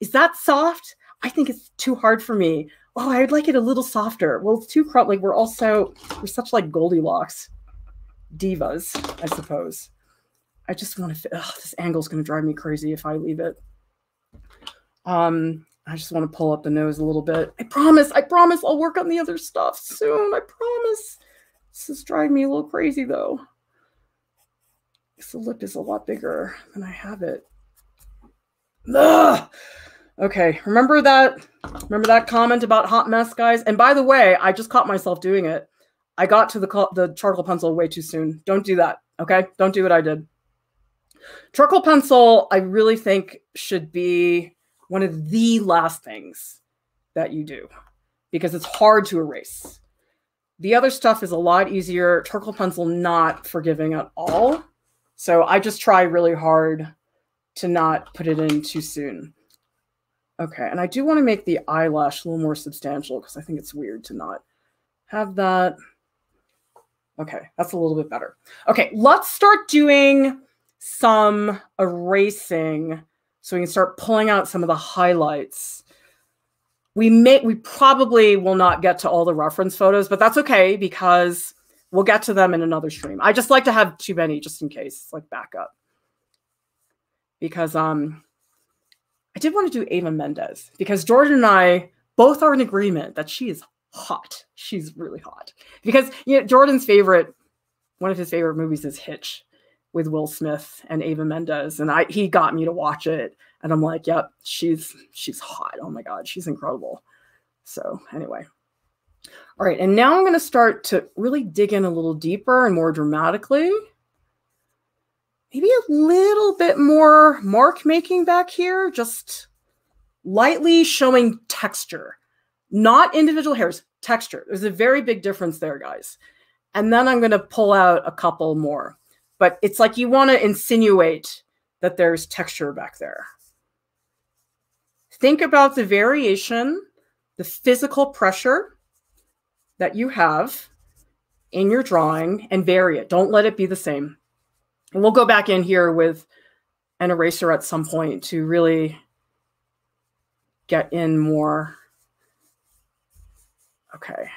"Is that soft?" I think it's too hard for me oh, I'd like it a little softer. Well, it's too crump. Like we're also we're such like Goldilocks divas, I suppose. I just want to. Oh, this angle's going to drive me crazy if I leave it. Um, I just want to pull up the nose a little bit. I promise. I promise. I'll work on the other stuff soon. I promise. This is driving me a little crazy though. The lip is a lot bigger than I have it. Ugh. Okay, remember that? Remember that comment about hot mess, guys? And by the way, I just caught myself doing it. I got to the the charcoal pencil way too soon. Don't do that. Okay, don't do what I did. Charcoal pencil, I really think should be one of the last things that you do because it's hard to erase. The other stuff is a lot easier. Charcoal pencil, not forgiving at all. So I just try really hard to not put it in too soon. Okay, and I do want to make the eyelash a little more substantial because I think it's weird to not have that. Okay, that's a little bit better. Okay, let's start doing some erasing so we can start pulling out some of the highlights. We may we probably will not get to all the reference photos, but that's okay because we'll get to them in another stream. I just like to have too many just in case, like backup. Because um I did want to do Eva Mendes because Jordan and I both are in agreement that she is hot. She's really hot. Because you know, Jordan's favorite, one of his favorite movies is Hitch with Will Smith and Eva Mendes. And I he got me to watch it. And I'm like, yep, she's she's hot. Oh my God, she's incredible. So anyway. All right, and now I'm going to start to really dig in a little deeper and more dramatically maybe a little bit more mark making back here, just lightly showing texture, not individual hairs, texture. There's a very big difference there, guys. And then I'm going to pull out a couple more. But it's like you want to insinuate that there's texture back there. Think about the variation, the physical pressure that you have in your drawing and vary it. Don't let it be the same. And we'll go back in here with an eraser at some point to really get in more. Okay.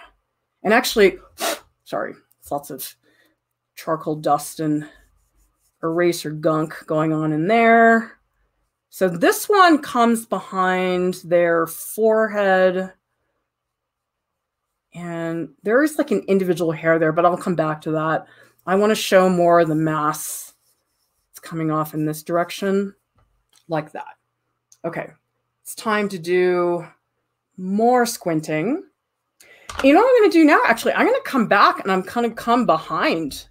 And actually, [SNIFFS] sorry, lots of charcoal dust and eraser gunk going on in there. So this one comes behind their forehead. And there is like an individual hair there, but I'll come back to that. I want to show more of the mass. It's coming off in this direction like that. Okay, it's time to do more squinting. You know what I'm going to do now? Actually, I'm going to come back and I'm going to come behind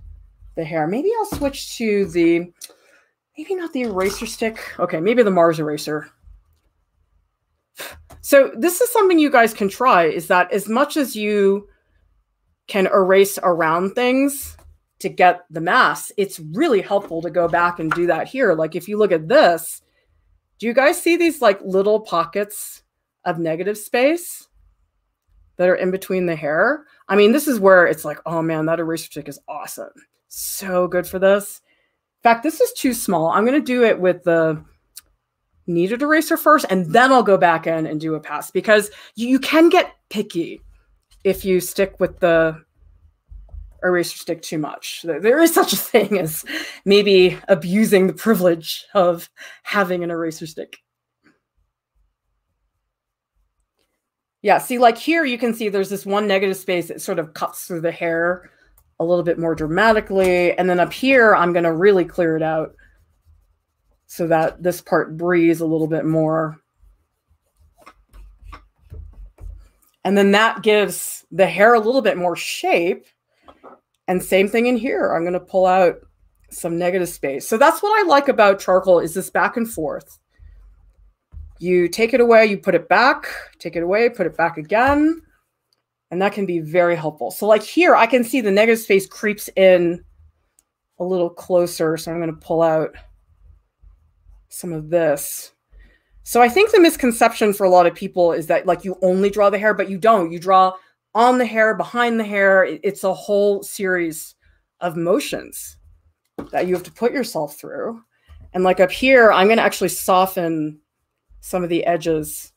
the hair. Maybe I'll switch to the, maybe not the eraser stick. Okay, maybe the Mars eraser. So this is something you guys can try is that as much as you can erase around things, to get the mass, it's really helpful to go back and do that here. Like if you look at this, do you guys see these like little pockets of negative space that are in between the hair? I mean, this is where it's like, oh man, that eraser stick is awesome. So good for this. In fact, this is too small. I'm going to do it with the kneaded eraser first, and then I'll go back in and do a pass because you, you can get picky if you stick with the eraser stick too much. There is such a thing as maybe abusing the privilege of having an eraser stick. Yeah, see, like here you can see there's this one negative space that sort of cuts through the hair a little bit more dramatically. And then up here, I'm going to really clear it out so that this part breathes a little bit more. And then that gives the hair a little bit more shape and same thing in here. I'm going to pull out some negative space. So that's what I like about charcoal is this back and forth. You take it away, you put it back, take it away, put it back again. And that can be very helpful. So like here, I can see the negative space creeps in a little closer. So I'm going to pull out some of this. So I think the misconception for a lot of people is that like you only draw the hair, but you don't. You draw on the hair, behind the hair. It's a whole series of motions that you have to put yourself through. And like up here, I'm going to actually soften some of the edges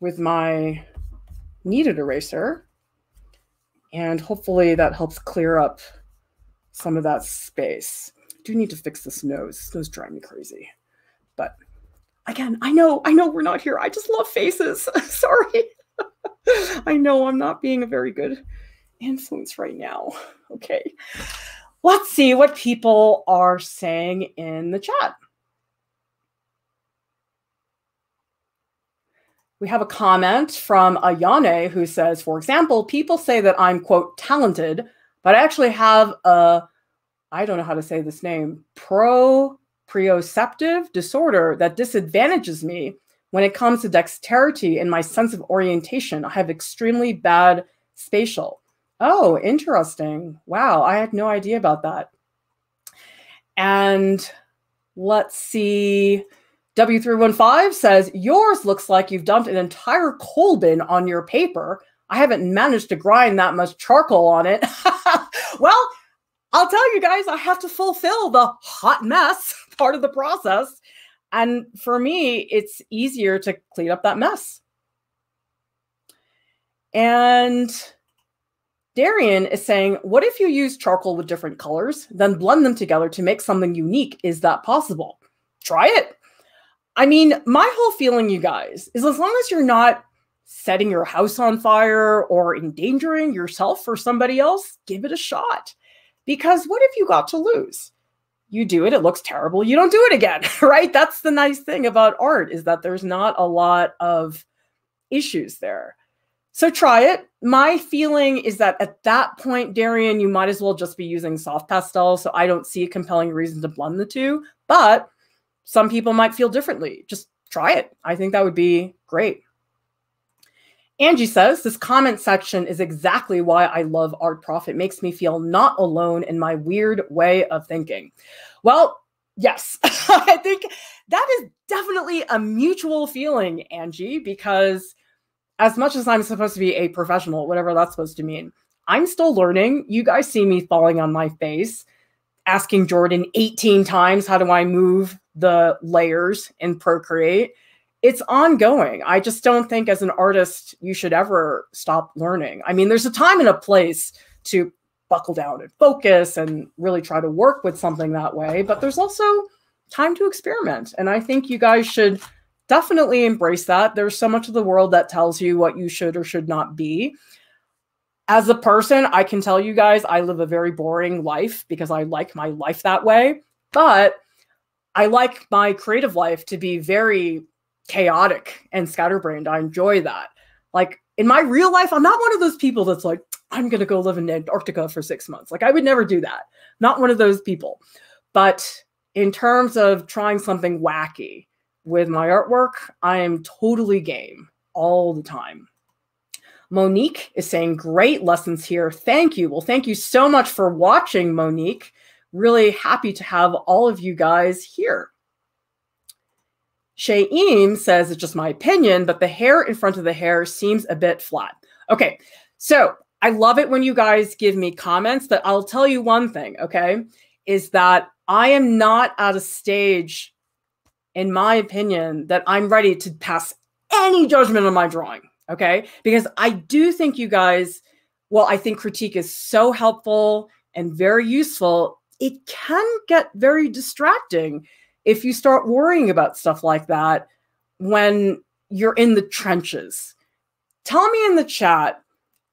with my kneaded eraser. And hopefully that helps clear up some of that space. I do need to fix this nose. This nose driving me crazy. But again, I know, I know we're not here. I just love faces. [LAUGHS] Sorry. [LAUGHS] [LAUGHS] I know I'm not being a very good influence right now. [LAUGHS] Okay. Let's see what people are saying in the chat. We have a comment from Ayane who says, for example, people say that I'm, quote, talented, but I actually have a, I don't know how to say this name, pro proprioceptive disorder that disadvantages me when it comes to dexterity and my sense of orientation. I have extremely bad spatial. Oh, interesting. Wow, I had no idea about that. And let's see. W315 says, Yours looks like you've dumped an entire coal bin on your paper. I haven't managed to grind that much charcoal on it. [LAUGHS] well, I'll tell you guys, I have to fulfill the hot mess [LAUGHS] part of the process. And for me, it's easier to clean up that mess. And Darian is saying, What if you use charcoal with different colors, then blend them together to make something unique? Is that possible? Try it. I mean, my whole feeling, you guys, is as long as you're not setting your house on fire or endangering yourself or somebody else, give it a shot. Because what have you got to lose? You do it, it looks terrible, you don't do it again, [LAUGHS] right? That's the nice thing about art is that there's not a lot of issues there. So try it. My feeling is that at that point, Darian, you might as well just be using soft pastel. So I don't see a compelling reason to blend the two. But some people might feel differently. Just try it. I think that would be great. Angie says, This comment section is exactly why I love Art Prof. It makes me feel not alone in my weird way of thinking. Well, yes, [LAUGHS] I think that is definitely a mutual feeling, Angie, because as much as I'm supposed to be a professional, whatever that's supposed to mean, I'm still learning. You guys see me falling on my face, asking Jordan 18 times, How do I move the layers in Procreate. It's ongoing. I just don't think as an artist you should ever stop learning. I mean, there's a time and a place to buckle down and focus and really try to work with something that way, but there's also time to experiment. And I think you guys should definitely embrace that. There's so much of the world that tells you what you should or should not be. As a person, I can tell you guys I live a very boring life because I like my life that way. But I like my creative life to be very chaotic and scatterbrained. I enjoy that. Like in my real life, I'm not one of those people that's like, I'm going to go live in Antarctica for six months. Like I would never do that. Not one of those people. But in terms of trying something wacky with my artwork, I am totally game all the time. Monique is saying, great lessons here. Thank you. Well, thank you so much for watching, Monique really happy to have all of you guys here. Shay says it's just my opinion, but the hair in front of the hair seems a bit flat. Okay, so I love it when you guys give me comments, but I'll tell you one thing, okay, is that I am not at a stage, in my opinion, that I'm ready to pass any judgment on my drawing, okay? Because I do think you guys, well, I think critique is so helpful and very useful it can get very distracting if you start worrying about stuff like that when you're in the trenches. Tell me in the chat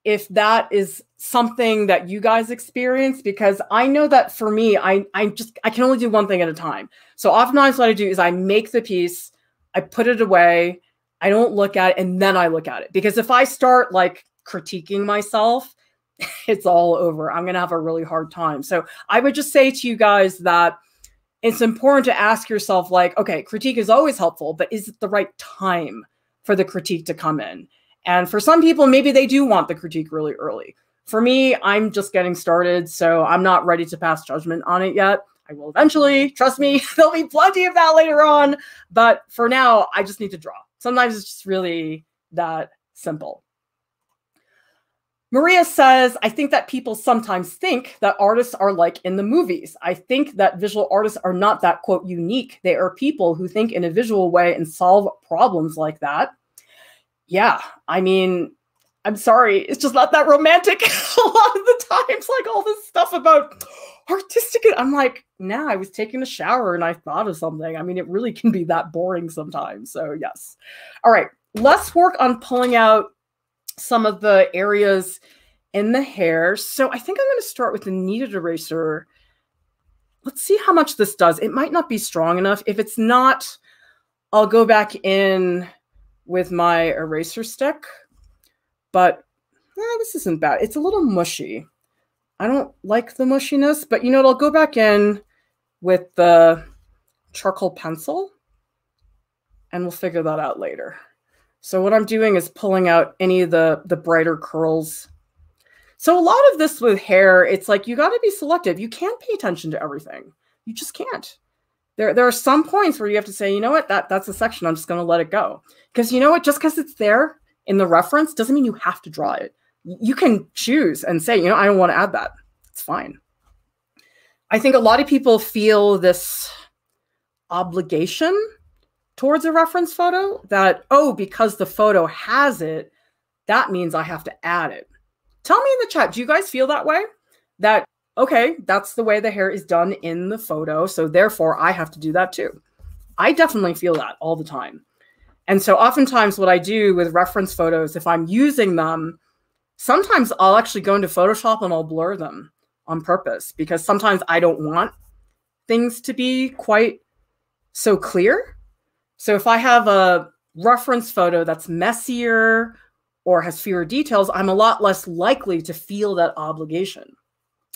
if that is something that you guys experience because I know that for me I I just I can only do one thing at a time. So oftentimes what I do is I make the piece, I put it away, I don't look at it and then I look at it because if I start like critiquing myself, [LAUGHS] it's all over. I'm to have a really hard time. So I would just say to you guys that it's important to ask yourself, like, okay, critique is always helpful, but is it the right time for the critique to come in? And for some people, maybe they do want the critique really early. For me, I'm just getting started, so I'm not ready to pass judgment on it yet. I will eventually, trust me, [LAUGHS] there'll be plenty of that later on. But for now, I just need to draw. Sometimes it's just really that simple. Maria says, I think that people sometimes think that artists are like in the movies. I think that visual artists are not that quote unique. They are people who think in a visual way and solve problems like that. Yeah, I mean, I'm sorry, it's just not that romantic [LAUGHS] a lot of the times. Like all this stuff about artistic. I'm like, nah, I was taking a shower and I thought of something. I mean, it really can be that boring sometimes. So, yes. All right, let's work on pulling out some of the areas in the hair. So, I think I'm going to start with the kneaded eraser. Let's see how much this does. It might not be strong enough. If it's not, I'll go back in with my eraser stick. But eh, this isn't bad. It's a little mushy. I don't like the mushiness, but you know what? I'll go back in with the charcoal pencil and we'll figure that out later. So what I'm doing is pulling out any of the, the brighter curls. So a lot of this with hair, it's like you got to be selective. You can't pay attention to everything. You just can't. There, there are some points where you have to say, you know what, that, that's a section. I'm just going to let it go. Because you know what, just because it's there in the reference doesn't mean you have to draw it you can choose and say, you know, I don't want to add that. It's fine. I think a lot of people feel this obligation towards a reference photo that, oh, because the photo has it, that means I have to add it. Tell me in the chat, do you guys feel that way? That, okay, that's the way the hair is done in the photo. So therefore, I have to do that too. I definitely feel that all the time. And so oftentimes, what I do with reference photos, if I'm using them, sometimes I'll actually go into Photoshop and I'll blur them on purpose because sometimes I don't want things to be quite so clear. So if I have a reference photo that's messier or has fewer details, I'm a lot less likely to feel that obligation.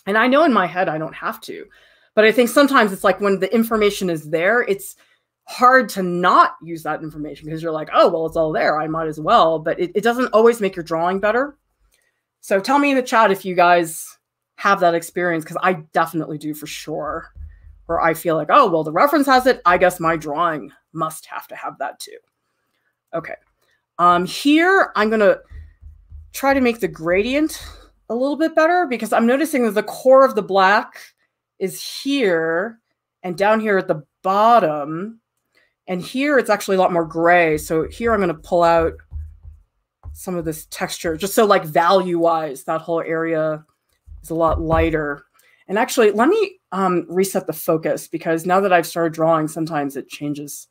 And I know in my head I don't have to, but I think sometimes it's like when the information is there, it's hard to not use that information because you're like, oh, well, it's all there. I might as well. But it, it doesn't always make your drawing better. So tell me in the chat if you guys have that experience because I definitely do for sure. Where I feel like, oh, well, the reference has it. I guess my drawing must have to have that too. Okay. Um, here, I'm going to try to make the gradient a little bit better because I'm noticing that the core of the black is here and down here at the bottom. And here it's actually a lot more gray. So here I'm going to pull out some of this texture, just so like value wise, that whole area is a lot lighter. And actually, let me um, reset the focus because now that I've started drawing, sometimes it changes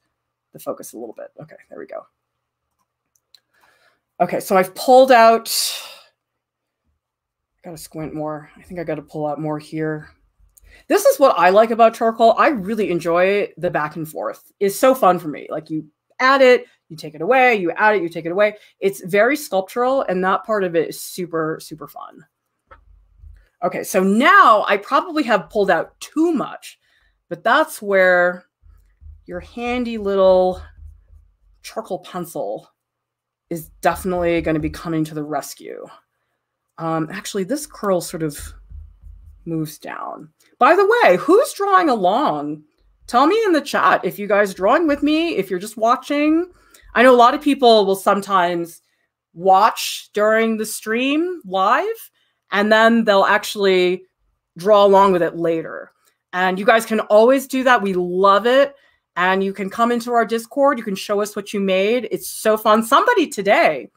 the focus a little bit. Okay, there we go. Okay, so I've pulled out, got to squint more. I think I got to pull out more here. This is what I like about charcoal. I really enjoy the back and forth. It's so fun for me. Like you add it, you take it away, you add it, you take it away. It's very sculptural, and that part of it is super, super fun. Okay, so now I probably have pulled out too much, but that's where your handy little charcoal pencil is definitely going to be coming to the rescue. Um, actually, this curl sort of moves down. By the way, who's drawing along? Tell me in the chat if you guys drawing with me, if you're just watching. I know a lot of people will sometimes watch during the stream live and then they'll actually draw along with it later. And you guys can always do that. We love it. And you can come into our Discord. You can show us what you made. It's so fun. Somebody today,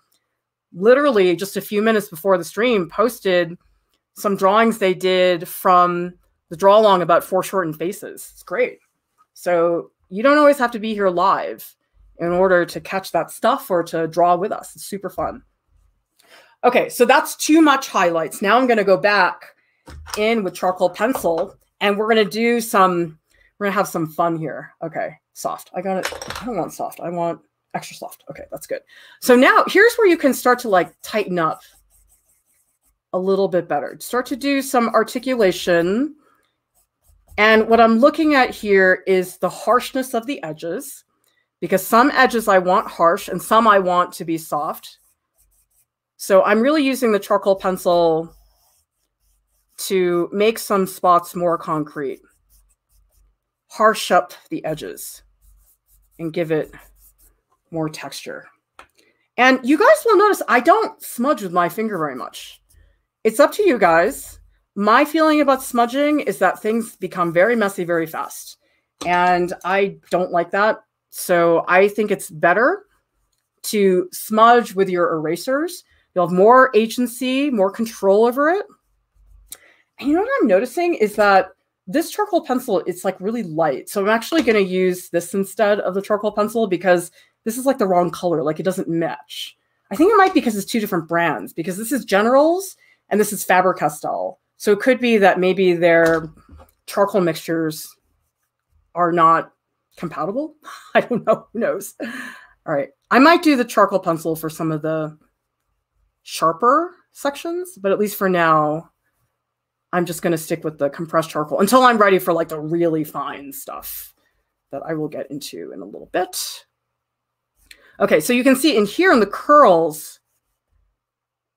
literally just a few minutes before the stream, posted some drawings they did from the draw along about foreshortened faces. It's great. So you don't always have to be here live in order to catch that stuff or to draw with us. It's super fun. Okay, so that's too much highlights. Now I'm going to go back in with charcoal pencil and we're going to do some, we're going to have some fun here. Okay, soft. I got it. I don't want soft. I want extra soft. Okay, that's good. So now here's where you can start to like tighten up a little bit better. Start to do some articulation. And what I'm looking at here is the harshness of the edges because some edges I want harsh and some I want to be soft. So I'm really using the charcoal pencil to make some spots more concrete, harsh up the edges, and give it more texture. And you guys will notice I don't smudge with my finger very much. It's up to you guys. My feeling about smudging is that things become very messy very fast. And I don't like that. So I think it's better to smudge with your erasers. You'll have more agency, more control over it. And you know what I'm noticing is that this charcoal pencil, it's like really light. So I'm actually going to use this instead of the charcoal pencil because this is like the wrong color. Like it doesn't match. I think it might be because it's two different brands because this is Generals and this is Faber-Castell. So it could be that maybe their charcoal mixtures are not compatible. [LAUGHS] I don't know. Who knows? All right. I might do the charcoal pencil for some of the sharper sections, but at least for now, I'm just going to stick with the compressed charcoal until I'm ready for like the really fine stuff that I will get into in a little bit. Okay, so you can see in here in the curls,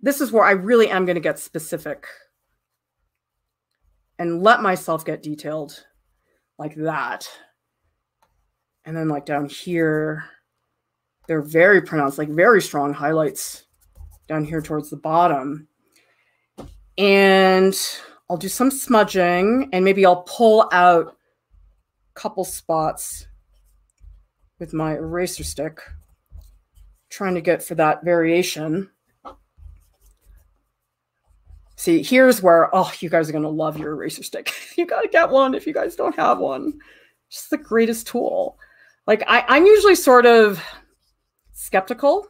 this is where I really am going to get specific and let myself get detailed like that. And then like down here, they're very pronounced, like very strong highlights down here towards the bottom. And I'll do some smudging and maybe I'll pull out a couple spots with my eraser stick, trying to get for that variation. See, here's where, oh, you guys are going to love your eraser stick. [LAUGHS] you got to get one if you guys don't have one. Just the greatest tool. Like, I, I'm usually sort of skeptical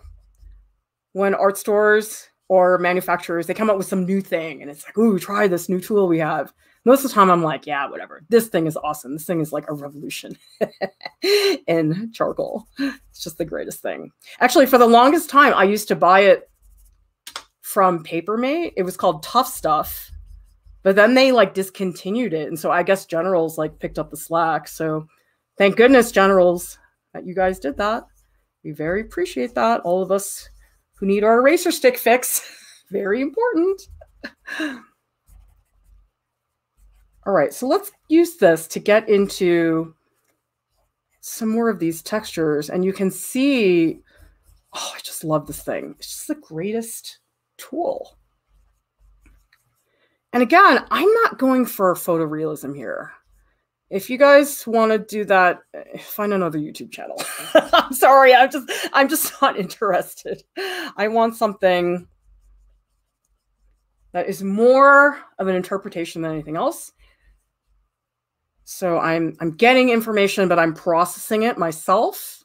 when art stores or manufacturers they come up with some new thing and it's like ooh try this new tool we have. Most of the time i'm like yeah whatever. This thing is awesome. This thing is like a revolution [LAUGHS] in charcoal. It's just the greatest thing. Actually for the longest time i used to buy it from Paper Mate. It was called Tuff Stuff but then they like discontinued it. And so i guess generals like picked up the slack. So thank goodness generals that you guys did that. We very appreciate that all of us who need our eraser stick fix. [LAUGHS] Very important. All right, so let's use this to get into some more of these textures. And you can see, oh, I just love this thing. It's just the greatest tool. And again, I'm not going for photorealism here if you guys want to do that find another youtube channel. [LAUGHS] I'm sorry i'm just i'm just [LAUGHS] not interested. I want something that is more of an interpretation than anything else. So i'm i'm getting information but i'm processing it myself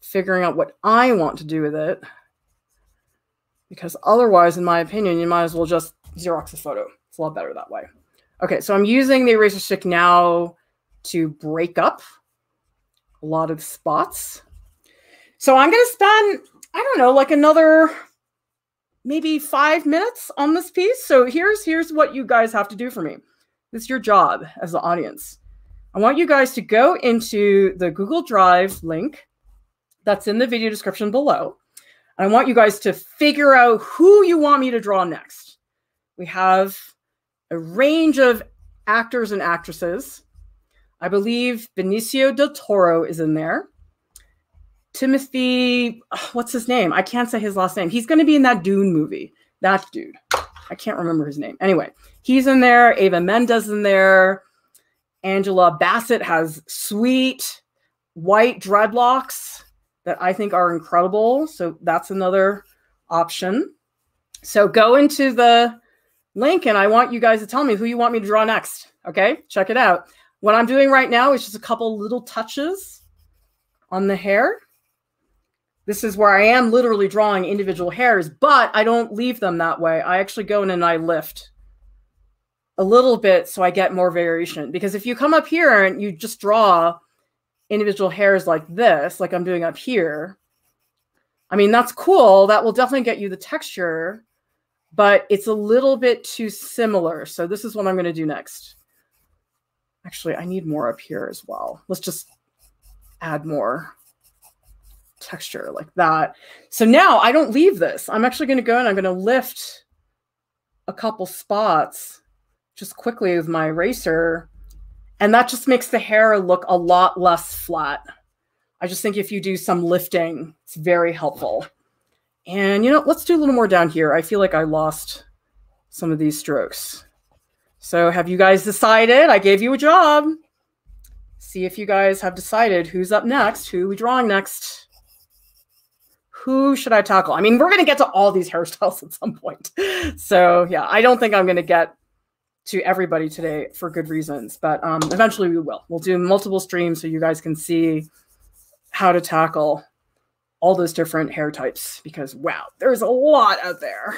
figuring out what i want to do with it. Because otherwise in my opinion you might as well just xerox a photo. It's a lot better that way Okay, so I'm using the eraser stick now to break up a lot of spots. So I'm going to spend, I don't know, like another maybe five minutes on this piece. So here's here's what you guys have to do for me. This is your job as the audience. I want you guys to go into the Google Drive link that's in the video description below. And I want you guys to figure out who you want me to draw next. We have a range of actors and actresses. I believe Benicio del Toro is in there. Timothy, oh, what's his name? I can't say his last name. He's going to be in that Dune movie. That dude. I can't remember his name. Anyway, he's in there. Eva Mendes in there. Angela Bassett has sweet white dreadlocks that I think are incredible. So that's another option. So go into the and I want you guys to tell me who you want me to draw next. Okay, check it out. What I'm doing right now is just a couple little touches on the hair. This is where I am literally drawing individual hairs, but I don't leave them that way. I actually go in and I lift a little bit so I get more variation. Because if you come up here and you just draw individual hairs like this, like I'm doing up here, I mean, that's cool. That will definitely get you the texture but it's a little bit too similar. So this is what I'm going to do next. Actually, I need more up here as well. Let's just add more texture like that. So now I don't leave this. I'm actually going to go and I'm going to lift a couple spots just quickly with my eraser. And that just makes the hair look a lot less flat. I just think if you do some lifting, it's very helpful. And you know, let's do a little more down here. I feel like I lost some of these strokes. So have you guys decided? I gave you a job. See if you guys have decided who's up next, who we drawing next. who should I tackle? I mean, we're going to get to all these [LAUGHS] hairstyles at some point. So, yeah, I don't think I'm going to get to everybody today for good reasons, but um, eventually we will. We'll do multiple streams so you guys can see how to tackle all those different hair types because wow, there's a lot out there.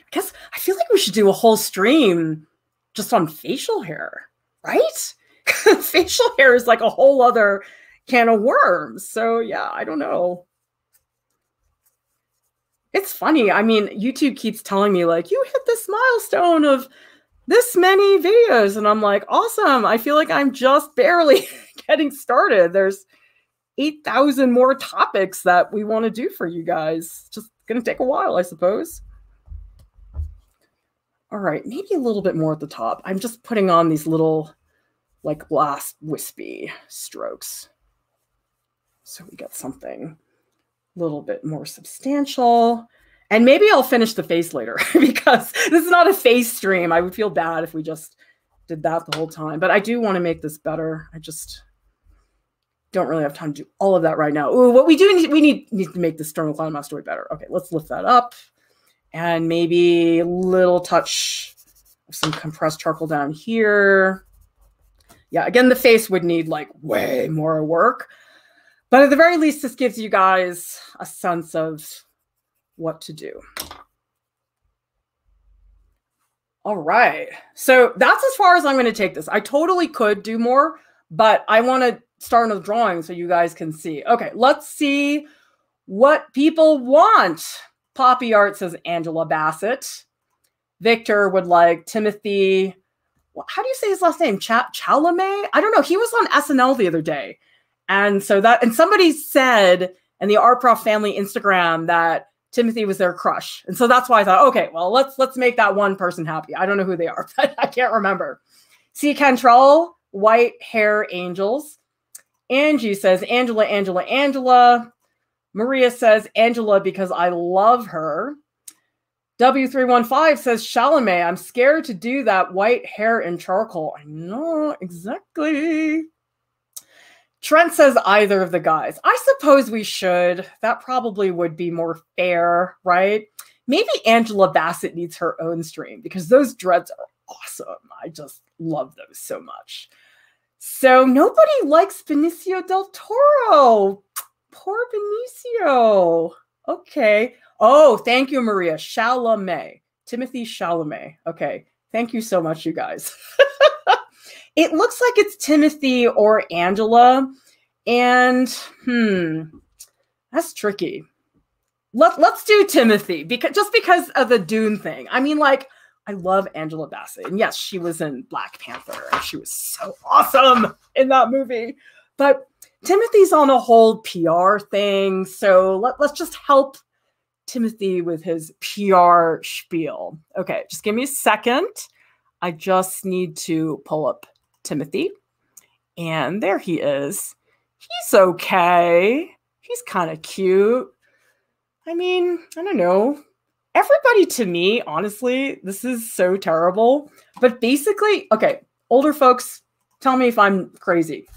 I guess I feel like we should do a whole stream just on facial hair, right? [LAUGHS] facial hair is like a whole other can of worms. So yeah, I don't know. It's funny. I mean, YouTube keeps telling me like you hit this milestone of this many videos and I'm like, "Awesome. I feel like I'm just barely [LAUGHS] getting started. There's 8,000 more topics that we want to do for you guys. Just going to take a while, I suppose. All right, maybe a little bit more at the top. I'm just putting on these little like last wispy strokes. So we get something a little bit more substantial. And maybe I'll finish the face later [LAUGHS] because this is not a face stream. I would feel bad if we just did that the whole time. But I do want to make this better. I just don't really have time to do all of that right now. Ooh, what we do need, we need, need to make the sternocleidomastoid story better. Okay, let's lift that up. And maybe a little touch of some compressed charcoal down here yeah, again, the face would need like way more work. But at the very least, this gives you guys a sense of what to do. All right. So that's as far as I'm going to take this. I totally could do more, but I want to start the drawing so you guys can see. Okay, let's see what people want. Poppy Art says Angela Bassett. Victor would like Timothée how do you say his last name? Ch- Chalamet? I don't know. He was on SNL the other day. And so that, and somebody said in the Art Prof family Instagram that Timothée was their crush. And so that's why I thought, okay, well, let's, let's make that one person happy. I don't know who they are, [LAUGHS] but I can't remember. See Cantrell, White Hair Angels. Angie says, Angela, Angela, Angela. Maria says, Angela, because I love her. W315 says Chalamet, I'm scared to do that white hair and charcoal. I know exactly. Trent says either of the guys. I suppose we should. That probably would be more fair, right? Maybe Angela Bassett needs her own stream because those dreads are awesome. I just love those so much. So nobody likes Benicio del Toro. Poor Benicio. Okay. Oh, thank you, Maria. Chalamet. Timothée Chalamet. Okay. Thank you so much, you guys. [LAUGHS] it looks like it's Timothée or Angela. And hmm, that's tricky. Let, let's do Timothée because just because of the Dune thing. I mean, like, I love Angela Bassett. And yes, she was in Black Panther. She was so awesome in that movie. But Timothée's on a whole PR thing. So let, let's just help Timothée with his PR spiel. Okay, just give me a second. I just need to pull up Timothée. And there he is. He's okay. He's kind of cute. I mean, I don't know. Everybody to me, honestly, this is so terrible. But basically, okay, older folks, tell me if I'm crazy.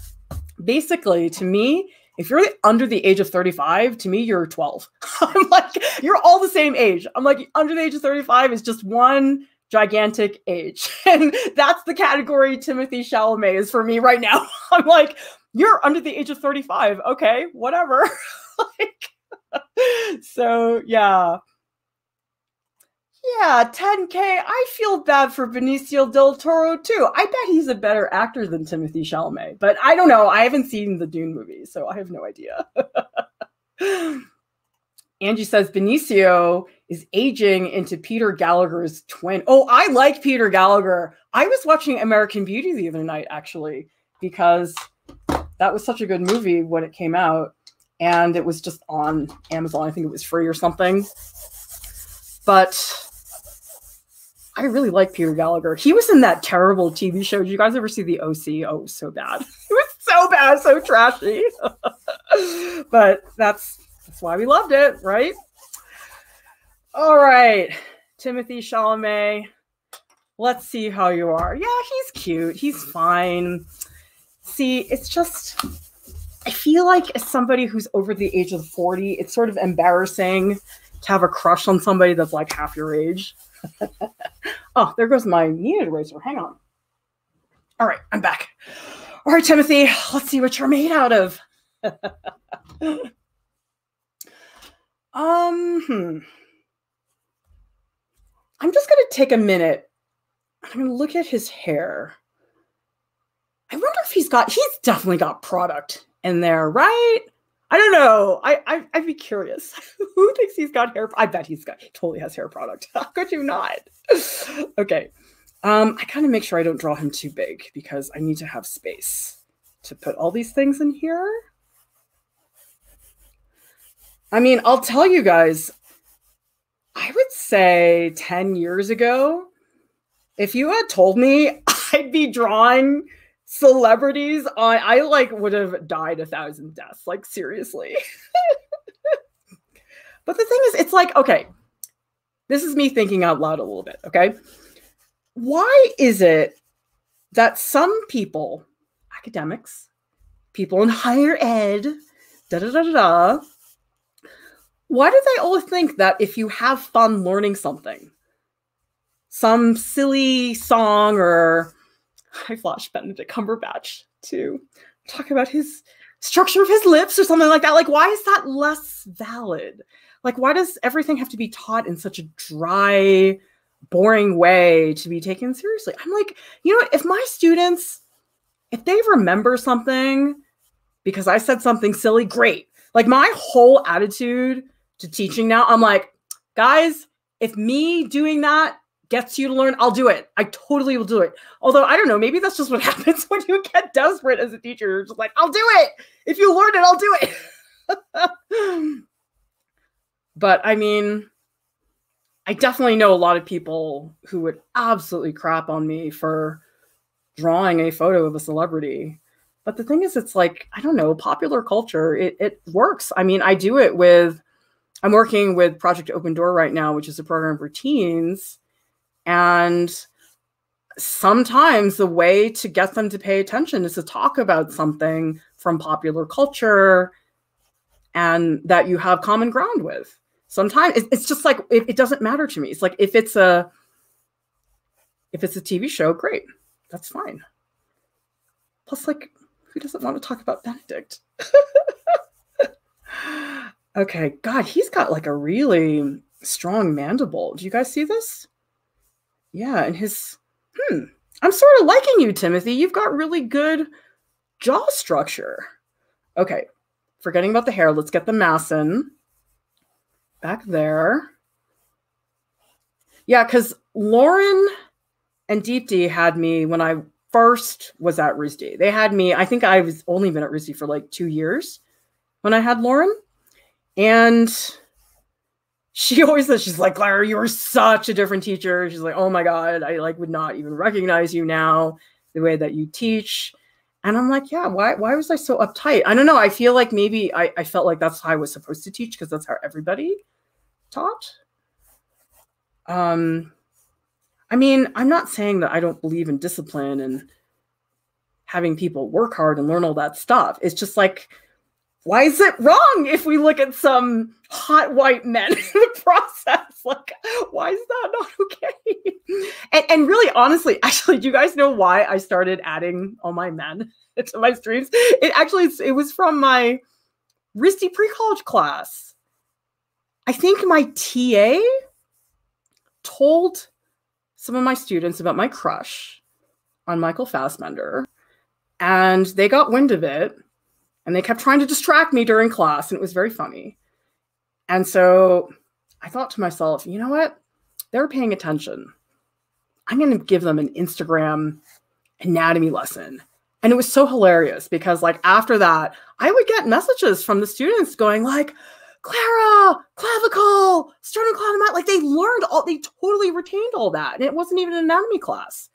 Basically, to me, if you're under the age of 35, to me, you're 12. [LAUGHS] I'm like, you're all the same age. I'm like, under the age of 35 is just one gigantic age. [LAUGHS] And that's the category Timothée Chalamet is for me right now. [LAUGHS] I'm like, you're under the age of 35. Okay, whatever. like, so yeah. Yeah, 10K. I feel bad for Benicio del Toro too. I bet he's a better actor than Timothée Chalamet, but I don't know. I haven't seen the Dune movie, so I have no idea. [LAUGHS] Angie says Benicio is aging into Peter Gallagher's twin. Oh, I like Peter Gallagher. I was watching American Beauty the other night, actually, because that was such a good movie when it came out. And it was just on Amazon. I think it was free or something. But I really like Peter Gallagher. He was in that terrible TV show. Did you guys ever see The OC? Oh, so bad. [LAUGHS] It was so bad, so trashy. [LAUGHS] but that's that's why we loved it, right? All right, Timothée Chalamet. Let's see how you are. Yeah, he's cute. He's fine. See, it's just I feel like as somebody who's over the age of 40, it's sort of embarrassing to have a crush on somebody that's like half your age. [LAUGHS] oh, there goes my unit eraser. Hang on. All right, I'm back. All right, Timothée, let's see what you're made out of. [LAUGHS] um, hmm. I'm just going to take a minute. I'm going to look at his hair. I wonder if he's got, he's definitely got product in there, right? I don't know. I, I I'd be curious. [LAUGHS] Who thinks he's got hair? I bet he's got totally has hair product. [LAUGHS] How could you not? [LAUGHS] okay. Um, I kind of make sure I don't draw him too big because I need to have space to put all these things in here. I mean, I'll tell you guys, I would say 10 years ago, if you had told me I'd be drawing celebrities on I like would have died a thousand deaths, like seriously. [LAUGHS] but the thing is, it's like, okay, this is me thinking out loud a little bit, okay? Why is it that some people, academics, people in higher ed, da da da da da, why do they all think that if you have fun learning something, some silly song or [LAUGHS] I flash Benedict Cumberbatch to talk about his structure of his lips or something like that. Like, why is that less valid? Like, why does everything have to be taught in such a dry, boring way to be taken seriously? I'm like, you know? If my students, if they remember something because I said something silly, great. Like, my whole attitude to teaching now, I'm like, guys, if me doing that gets you to learn, I'll do it. I totally will do it. Although I don't know, maybe that's just what [LAUGHS] happens when you get desperate as a teacher. You're just like, I'll do it. If you learn it, I'll do it. [LAUGHS] but I mean, I definitely know a lot of people who would absolutely crap on me for drawing a photo of a celebrity. But the thing is, it's like, I don't know, popular culture, it, it works. I mean, I do it with, I'm working with Project Open Door right now, which is a program for teens and sometimes the way to get them to pay attention is to talk about something from popular culture and that you have common ground with. Sometimes it's just like it, it doesn't matter to me. It's like if it's a if it's a TV show, great. That's fine. Plus, like, who doesn't want to talk about Benedict? [LAUGHS] okay, God, he's got like a really strong mandible. Do you guys see this? Yeah, and his hmm. I'm sort of liking you, Timothée. You've got really good jaw structure. Okay, forgetting about the hair, let's get the mass in. Back there. Yeah, because Lauren and Deep D had me when I first was at RISD. They had me, I think I was only been at RISD for like two years when I had Lauren. And she always says she's like clara you were such a different teacher. She's like oh my god i like would not even recognize you now the way that you teach. And i'm like yeah why why was i so uptight? I don't know i feel like maybe i, I felt like that's how i was supposed to teach because that's how everybody taught. Um i mean i'm not saying that i don't believe in discipline and having people work hard and learn all that stuff. It's just like why is it wrong if we look at some hot white men [LAUGHS] in the process? Like, why is that not [LAUGHS] okay? And, and really, honestly, [LAUGHS] actually, do you guys know why I started adding all my men to my streams? It actually it was from my RISD pre-college class. I think my TA told some of my students about my crush on Michael Fassbender, and they got wind of it and they kept trying to distract me during class and it was very funny. And so i thought to myself you know what? They're paying attention. I'm going to give them an instagram anatomy lesson. And it was so hilarious because like after that i would get messages from the students going like clara clavicle sternocleidomastoid like they learned all they totally retained all that. And it wasn't even an anatomy class.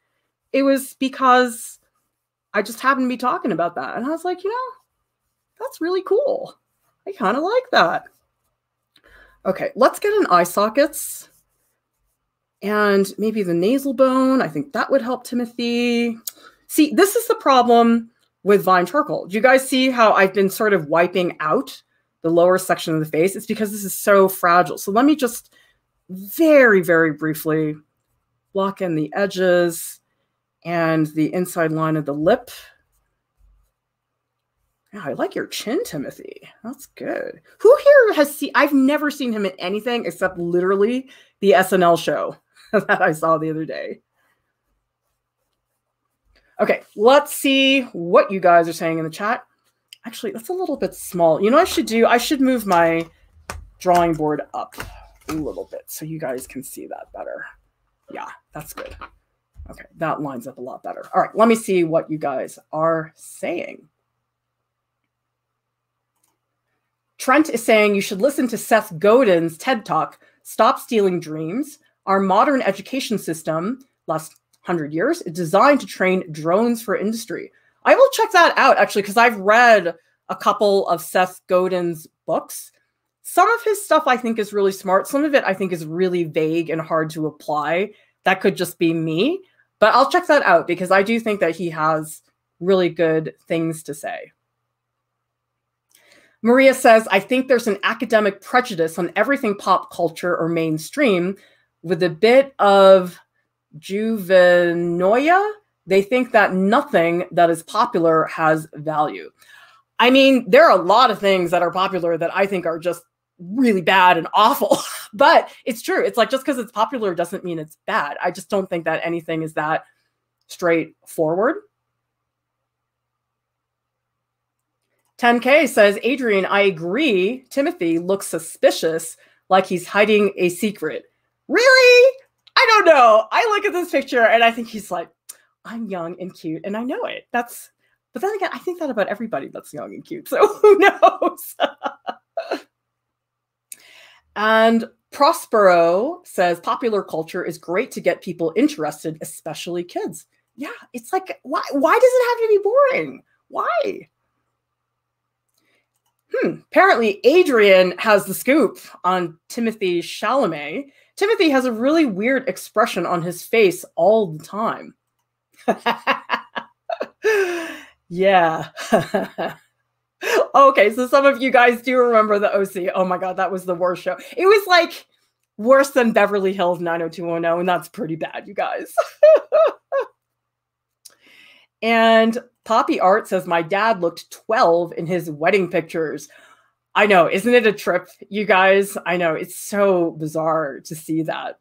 It was because i just happened to be talking about that. And i was like you know that's really cool. I kind of like that. Okay, let's get an eye sockets and maybe the nasal bone. I think that would help Timothée. See, this is the problem with Vine Charcoal. Do you guys see how I've been sort of wiping out the lower section of the face? It's because this is so fragile. So let me just very, very briefly block in the edges and the inside line of the lip. Yeah, I like your chin, Timothée. That's good. Who here has seen? I've never seen him in anything except literally the SNL show [LAUGHS] that I saw the other day. Okay, let's see what you guys are saying in the chat. Actually, that's a little bit small. You know I should do? I should move my drawing board up a little bit so you guys can see that better. Yeah, that's good. Okay, that lines up a lot better. All right, let me see what you guys are saying. Trent is saying you should listen to Seth Godin's TED Talk, Stop Stealing Dreams. Our modern education system, last 100 years, is designed to train drones for industry. I will check that out actually, because I've read a couple of Seth Godin's books. Some of his stuff I think is really smart. Some of it I think is really vague and hard to apply. That could just be me, but I'll check that out because I do think that he has really good things to say. Maria says, I think there's an academic prejudice on everything pop culture or mainstream with a bit of juvenoia. They think that nothing that is popular has value. I mean, there are a lot of things that are popular that I think are just really bad and awful. [LAUGHS] but it's true. It's like just because it's popular doesn't mean it's bad. I just don't think that anything is that straightforward. 10K says, Adrian, I agree. Timothée looks suspicious, like he's hiding a secret. Really? I don't know. I look at this picture and I think he's like, I'm young and cute and I know it. That's, but then again, I think that about everybody that's young and cute. [LAUGHS] So who knows? and Prospero says popular culture is great to get people interested, especially kids. Yeah, it's like, why, why does it have to be boring? Why? Hmm. Apparently, Adrian has the scoop on Timothée Chalamet. Timothée has a really weird expression on his face all the time. [LAUGHS] yeah. [LAUGHS] okay, so some of you guys do remember the OC. Oh my God, that was the worst show. It was like worse than Beverly Hills 90210, and that's pretty bad, you guys. [LAUGHS] and Poppy Art says, My dad looked 12 in his wedding pictures. I know, isn't it a trip, you guys? I know, it's so bizarre to see that.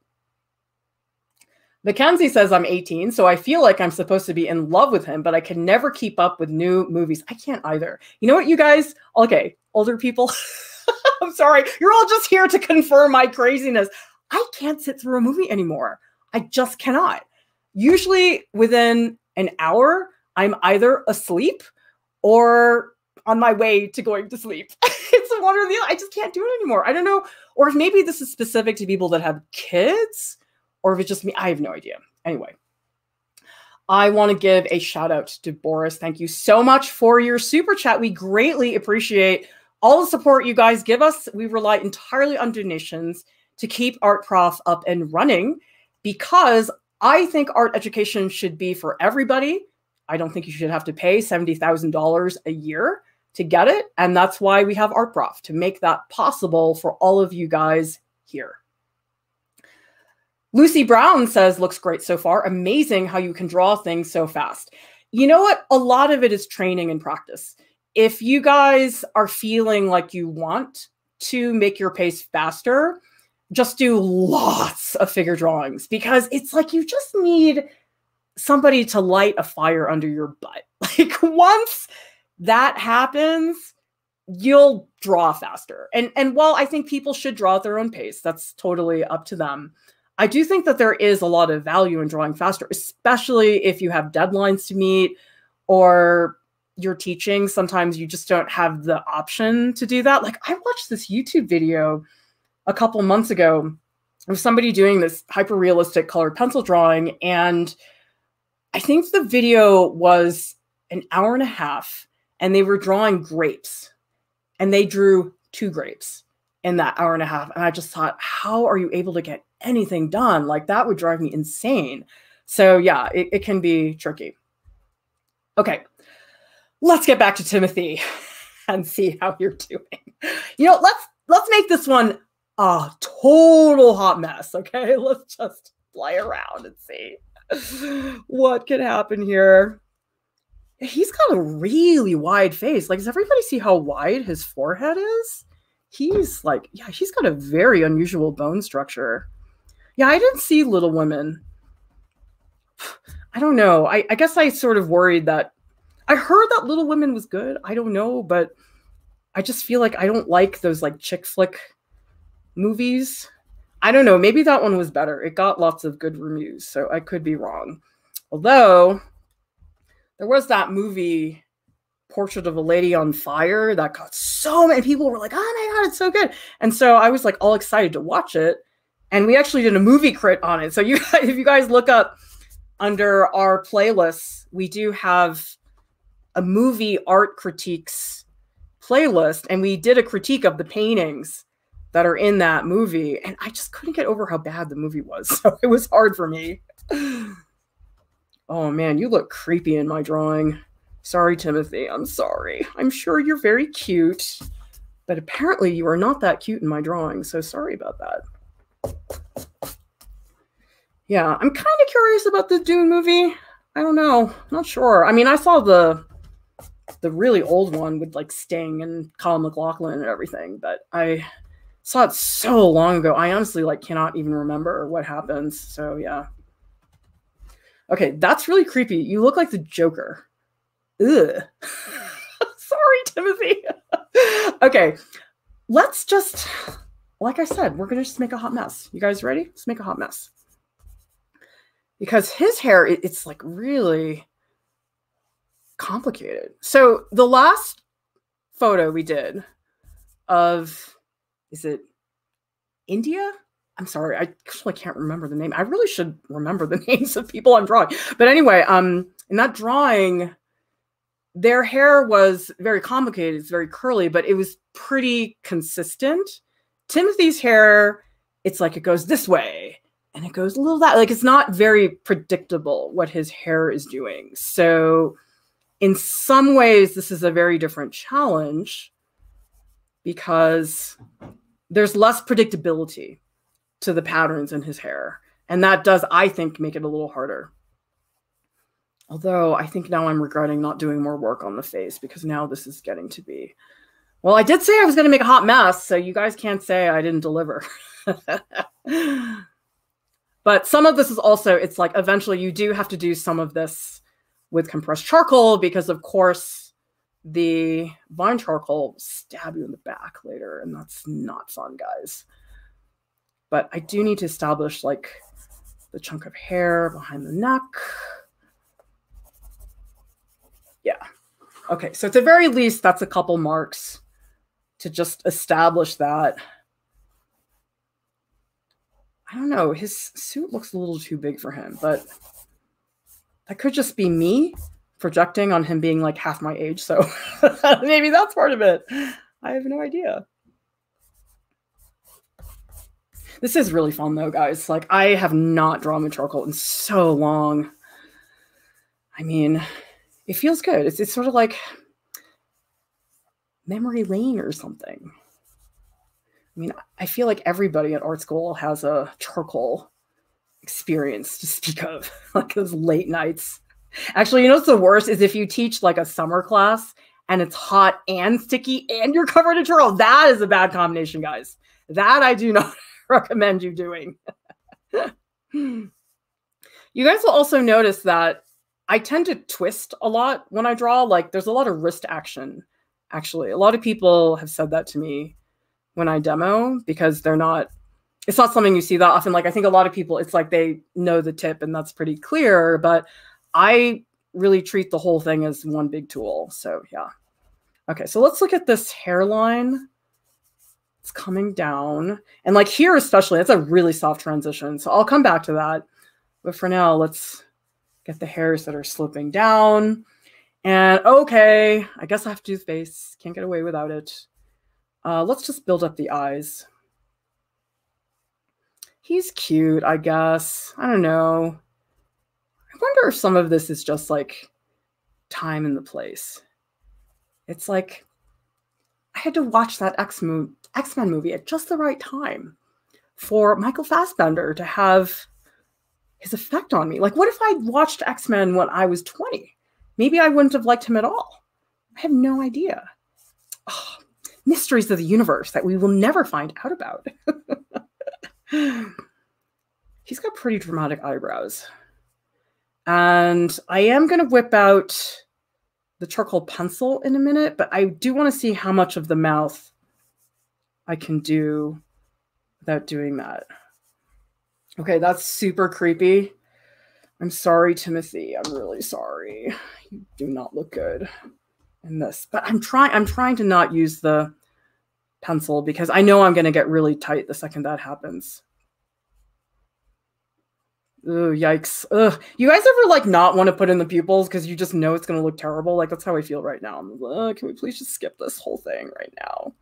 Mackenzie says, I'm 18, so I feel like I'm supposed to be in love with him, but I can never keep up with new movies. I can't either. You know what, you guys? Okay, older people, [LAUGHS] I'm sorry. You're all just here to confirm my craziness. I can't sit through a movie anymore. I just cannot. Usually within an hour, I'm either asleep or on my way to going to sleep. [LAUGHS] it's one or the other. I just can't do it anymore. I don't know. Or if maybe this is specific to people that have kids, or if it's just me. I have no idea. Anyway, I want to give a shout out to Boris. Thank you so much for your super chat. We greatly appreciate all the support you guys give us. We rely entirely on donations to keep Art Prof up and running because I think art education should be for everybody I don't think you should have to pay $70,000 a year to get it. And that's why we have ArtProf to make that possible for all of you guys here. Lucy Brown says, looks great so far. Amazing how you can draw things so fast. You know what? A lot of it is training and practice. If you guys are feeling like you want to make your pace faster, just do lots of figure drawings because it's like you just need somebody to light a fire under your butt. [LAUGHS] Like once that happens, you'll draw faster. And and while I think people should draw at their own pace, that's totally up to them. I do think that there is a lot of value in drawing faster, especially if you have deadlines to meet or you're teaching. Sometimes you just don't have the option to do that. Like I watched this YouTube video a couple months ago of somebody doing this hyper realistic colored pencil drawing and I think the video was an hour and a half, and they were drawing grapes, and they drew two grapes in that hour and a half. And I just thought, how are you able to get anything done? Like that would drive me insane. So yeah, it, it can be tricky. Okay. let's get back to Timothée [LAUGHS] and see how you're doing. You know, let's let's make this one a total hot mess, okay? [LAUGHS] Let's just play around and see what can happen here. He's got a really wide face. Like, does everybody see how wide his forehead is? He's like, yeah, he's got a very unusual bone structure. Yeah, I didn't see Little Women. I don't know. I, I guess I sort of worried that I heard that Little Women was good. I don't know, but I just feel like I don't like those like chick flick movies. I don't know. Maybe that one was better. It got lots of good reviews, so I could be wrong. Although there was that movie Portrait of a Lady on Fire that got so many people were like, "Oh my god, it's so good!" And so I was like all excited to watch it. And we actually did a movie crit on it. So you, [LAUGHS] if you guys look up under our playlists, we do have a movie art critiques playlist, and we did a critique of the paintings that are in that movie. And I just couldn't get over how bad the movie was. [LAUGHS] So it was hard for me. Oh man, you look creepy in my drawing. Sorry, Timothée. I'm sorry. I'm sure you're very cute, but apparently you are not that cute in my drawing. So sorry about that. Yeah, I'm kind of curious about the Dune movie. I don't know. Not sure. I mean, I saw the the really old one with like Sting and Colin McLaughlin and everything, but I saw it so long ago. I honestly like cannot even remember what happens. So yeah. Okay, that's really creepy. You look like the Joker. Ugh. [LAUGHS] Sorry, Timothée. [LAUGHS] okay, let's just, like I said, we're gonna just make a hot mess. You guys ready? Let's make a hot mess. Because his hair, it's like really complicated. So the last photo we did of is it Indya? I'm sorry, I actually can't remember the name. I really should remember the [LAUGHS] names of people I'm drawing. But anyway, um, in that drawing, their hair was very complicated. It's very curly, but it was pretty consistent. Timothée's hair, it's like it goes this way and it goes a little that. Like it's not very predictable what his hair is doing. So in some ways, this is a very different challenge because there's less predictability to the patterns in his hair. And that does, I think, make it a little harder. Although I think now I'm regretting not doing more work on the face because now this is getting to be. Well, I did say I was going to make a hot mess, so you guys can't say I didn't deliver. [LAUGHS] but some of this is also, it's like eventually you do have to do some of this with compressed charcoal because, of course, the vine charcoal stab you in the back later, and that's not fun, guys. But I do need to establish like the chunk of hair behind the neck. Yeah. Okay, so at the very least, that's a couple marks to just establish that. I don't know, his suit looks a little too big for him, but that could just be me projecting on him being like half my age. So [LAUGHS] maybe that's part of it. I have no idea. This is really fun though, guys. Like I have not drawn with charcoal in so long. I mean, it feels good. It's, it's sort of like memory lane or something. I mean, I feel like everybody at art school has a charcoal experience to speak of, [LAUGHS] like those late nights. Actually, you know what's the worst is if you teach like a summer class and it's hot and sticky and you're covered in charcoal. That is a bad combination, guys. That I do [LAUGHS] not recommend you doing. you guys will also notice that I tend to twist a lot when I draw. Like there's a lot of wrist action, actually. A lot of people have said that to me when I demo because they're not it's not something you see that often. Like I think a lot of people, it's like they know the tip and that's pretty clear, but I really treat the whole thing as one big tool. So yeah. Okay, so let's look at this hairline. It's coming down. And like here especially, it's a really soft transition. So I'll come back to that. But for now, let's get the hairs that are sloping down. And okay, I guess I have to do the face. Can't get away without it. Uh, let's just build up the eyes he's cute, I guess. I don't know. I wonder if some of this is just like time and the place. It's like I had to watch that X Men X Men movie at just the right time for Michael Fassbender to have his effect on me. Like, what if I'd watched X Men when I was 20? Maybe I wouldn't have liked him at all. I have no idea. Oh, mysteries of the universe that we will never find out about. [LAUGHS] He's got pretty dramatic eyebrows. And I am going to whip out the charcoal pencil in a minute, but I do want to see how much of the mouth I can do without doing that. Okay, that's super creepy. I'm sorry, Timothée. I'm really sorry. You do not look good in this. But I'm trying I'm trying to not use the pencil because I know I'm going to get really tight the second that happens. Oh, yikes. Ugh. You guys ever like not want to put in the pupils because you just know it's going to look terrible? Like that's how I feel right now. I'm like, can we please just skip this whole thing right now?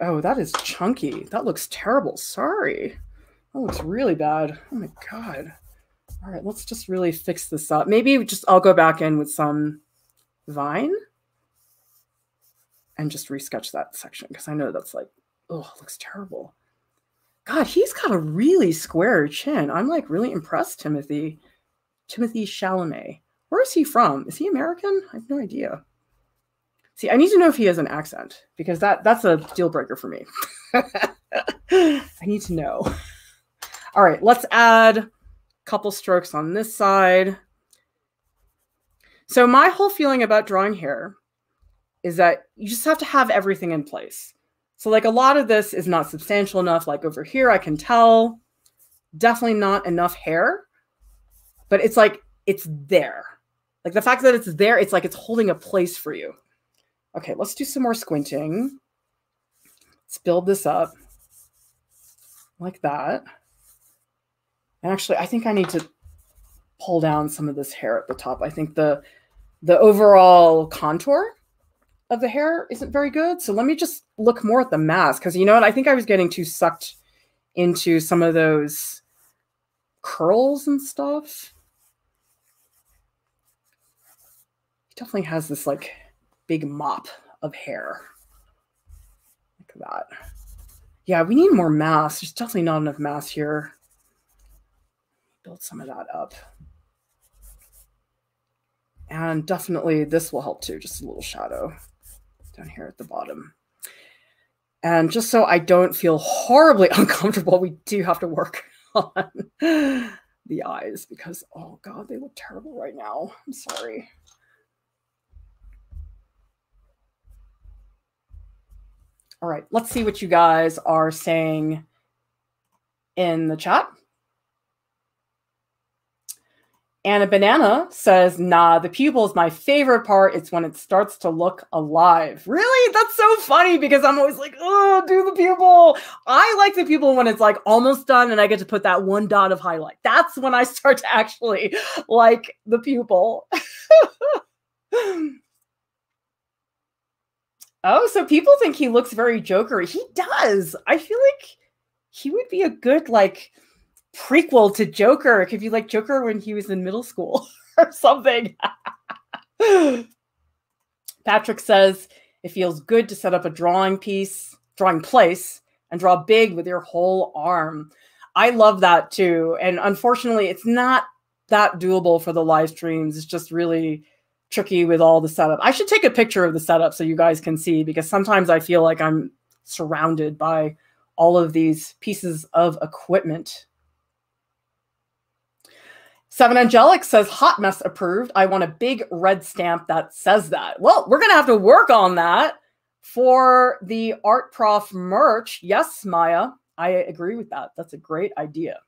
Oh, that is chunky. That looks terrible. Sorry. That looks really bad. Oh my god. All right, let's just really fix this up. Maybe just I'll go back in with some vine and just resketch that section because I know that's like, oh, looks terrible. God, he's got a really square chin. I'm like really impressed, Timothée. Timothée Chalamet. Where is he from? Is he American? I have no idea. See, I need to know if he has an accent because that that's a deal breaker for me. [LAUGHS] I need to know. All right, let's add a couple strokes on this side. So my whole feeling about drawing hair is that you just have to have everything in place. So like a lot of this is not substantial enough. Like over here, I can tell definitely not enough hair, but it's like it's there. Like the fact that it's there, it's like it's holding a place for you. Okay, let's do some more squinting. Let's build this up like that. And actually, I think I need to pull down some of this hair at the top. I think the the overall contour of the hair isn't very good. So let me just look more at the mask because you know what? I think I was getting too sucked into some of those curls and stuff. He definitely has this like big mop of hair. Like that. Yeah, we need more mass. There's definitely not enough mass here. Build some of that up. And definitely this will help too, just a little shadow down here at the bottom. And just so I don't feel horribly [LAUGHS] uncomfortable, we do have to work [LAUGHS] on the eyes because, oh God, they look terrible right now. I'm sorry. All right, let's see what you guys are saying in the chat. Anna Banana says, nah, the pupil is my favorite part. It's when it starts to look alive. Really? That's so funny because I'm always like, oh, do the pupil. I like the pupil when it's like almost done and I get to put that one dot of highlight. That's when I start to actually like the pupil. [LAUGHS] Oh, so people think he looks very jokery. He does. I feel like he would be a good like prequel to Joker if you like Joker when he was in middle school [LAUGHS] or something. [LAUGHS] Patrick says it feels good to set up a drawing piece, drawing place, and draw big with your whole arm. I love that too. And unfortunately, it's not that doable for the live streams. It's just really tricky with all the setup. I should take a picture of the setup so you guys can see because sometimes I feel like I'm surrounded by all of these pieces of equipment. Seven Angelic says hot mess approved. I want a big red stamp that says that. Well, we're going to have to work on that for the art prof merch. Yes, Maya, I agree with that. That's a great idea.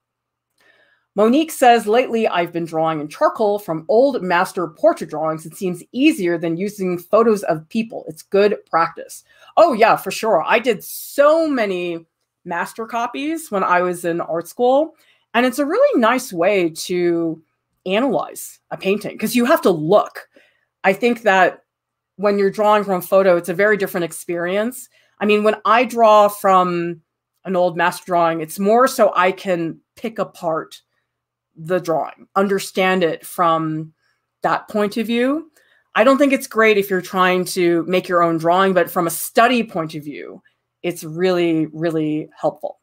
Monique says, lately I've been drawing in charcoal from old master portrait drawings. It seems easier than using photos of people. It's good practice. Oh, yeah, for sure. I did so many master copies when I was in art school. And it's a really nice way to analyze a painting because you have to look. I think that when you're drawing from a photo, it's a very different experience. I mean, when I draw from an old master drawing, it's more so I can pick apart the drawing, understand it from that point of view. I don't think it's great if you're trying to make your own drawing, but from a study point of view, it's really, really helpful.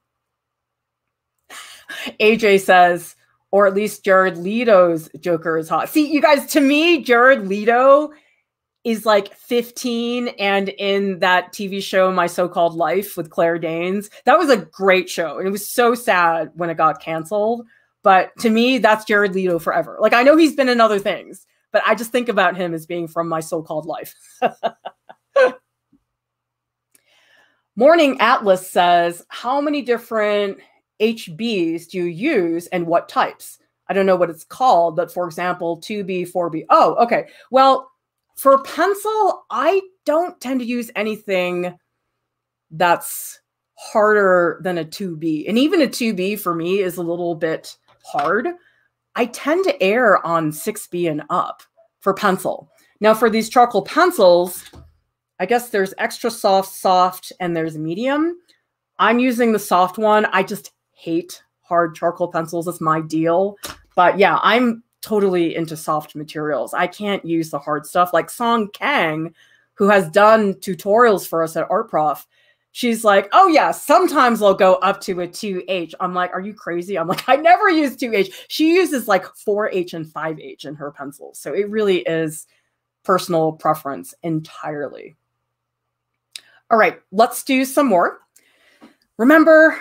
AJ says, or at least Jared Leto's Joker is hot. See, you guys, to me, Jared Leto is like 15 and in that TV show My So-Called Life with Claire Danes. That was a great show and it was so sad when it got canceled, but to me that's Jared Leto forever. Like I know he's been in other things, but I just think about him as being from My So-Called Life. [LAUGHS] Morning Atlas says, "How many different HBs do you use and what types?" I don't know what it's called, but for example, 2B, 4B. Oh, okay. Well, for pencil, I don't tend to use anything that's harder than a 2B. And even a 2B for me is a little bit hard. I tend to err on 6B and up for pencil. Now, for these charcoal pencils, I guess there's extra soft, soft, and there's medium. I'm using the soft one. I just hate hard charcoal pencils. It's my deal. But yeah, I'm totally into soft materials. I can't use the hard stuff. Like Song Kang, who has done tutorials for us at Art Prof, she's like, oh yeah, sometimes I'll go up to a 2H. I'm like, are you crazy? I'm like, I never use 2H. She uses like 4H and 5H in her pencils. So it really is personal preference entirely. All right, let's do some more. Remember,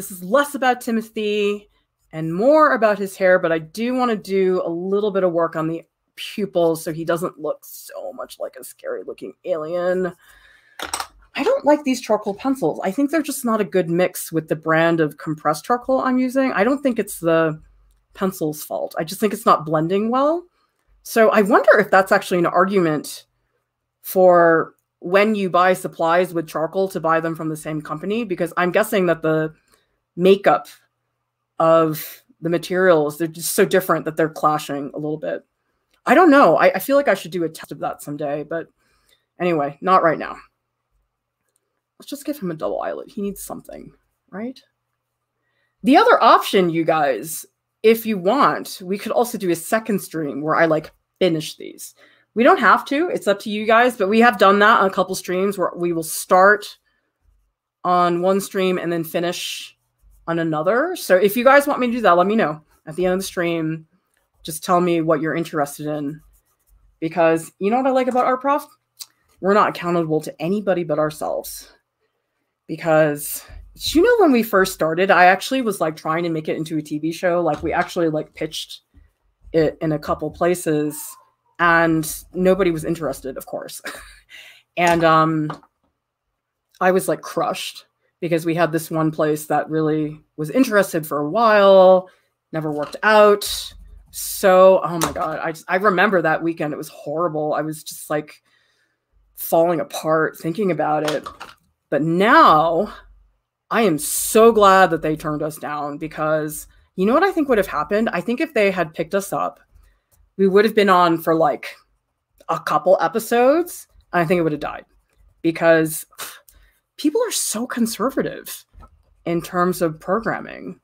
this is less about Timothée and more about his hair, but I do want to do a little bit of work on the pupils so he doesn't look so much like a scary looking alien. I don't like these charcoal pencils. I think they're just not a good mix with the brand of compressed charcoal I'm using. I don't think it's the pencil's fault. I just think it's not blending well. So I wonder if that's actually an argument for when you buy supplies with charcoal to buy them from the same company, because I'm guessing that the makeup of the materials. They're just so different that they're clashing a little bit. I don't know. I, I feel like I should do a test of that someday, but anyway, not right now. Let's just give him a double eyelid. He needs something, right? The other option, you guys, if you want, we could also do a second stream where I like finish these. We don't have to, it's up to you guys, but we have done that on a couple streams where we will start on one stream and then finish on another. So if you guys want me to do that, let me know at the end of the stream. Just tell me what you're interested in. Because you know what I like about Art Prof? We're not accountable to anybody but ourselves. Because you know when we first started, I actually was like trying to make it into a TV show. Like we actually like pitched it in a couple places and nobody was interested, of course. [LAUGHS] and um I was like crushed because we had this one place that really was interested for a while, never worked out. So, oh my god, I just, I remember that weekend. It was horrible. I was just like falling apart thinking about it. But now I am so glad that they turned us down because you know what I think would have happened? I think if they had picked us up, we would have been on for like a couple episodes. I think it would have died because people are so conservative in terms of programming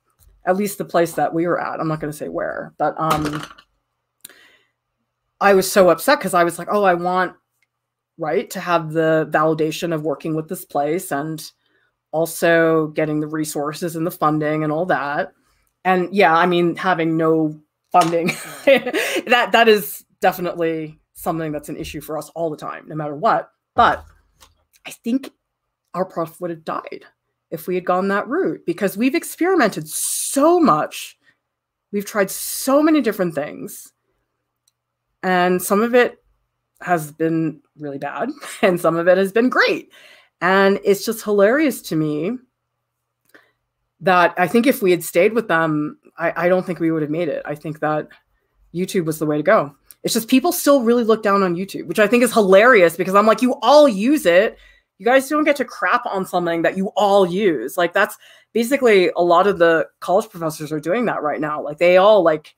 at least the place that we were at. I'm not going to say where but um i was so upset because i was like oh i want right to have the validation of working with this place and also getting the resources and the funding and all that. And yeah i mean having no funding [LAUGHS] that that is definitely something that's an issue for us all the time no matter what. But i think Art Prof would have died if we had gone that route because we've experimented so much. We've tried so many different things. And some of it has been really bad, [LAUGHS] and some of it has been great. And it's just hilarious to me that I think if we had stayed with them, I, I don't think we would have made it. I think that YouTube was the way to go. It's just people still really look down on YouTube, which I think is hilarious because I'm like, you all use it you guys don't get to crap on something that you all use. Like that's basically a lot of the college professors are doing that right now. Like they all like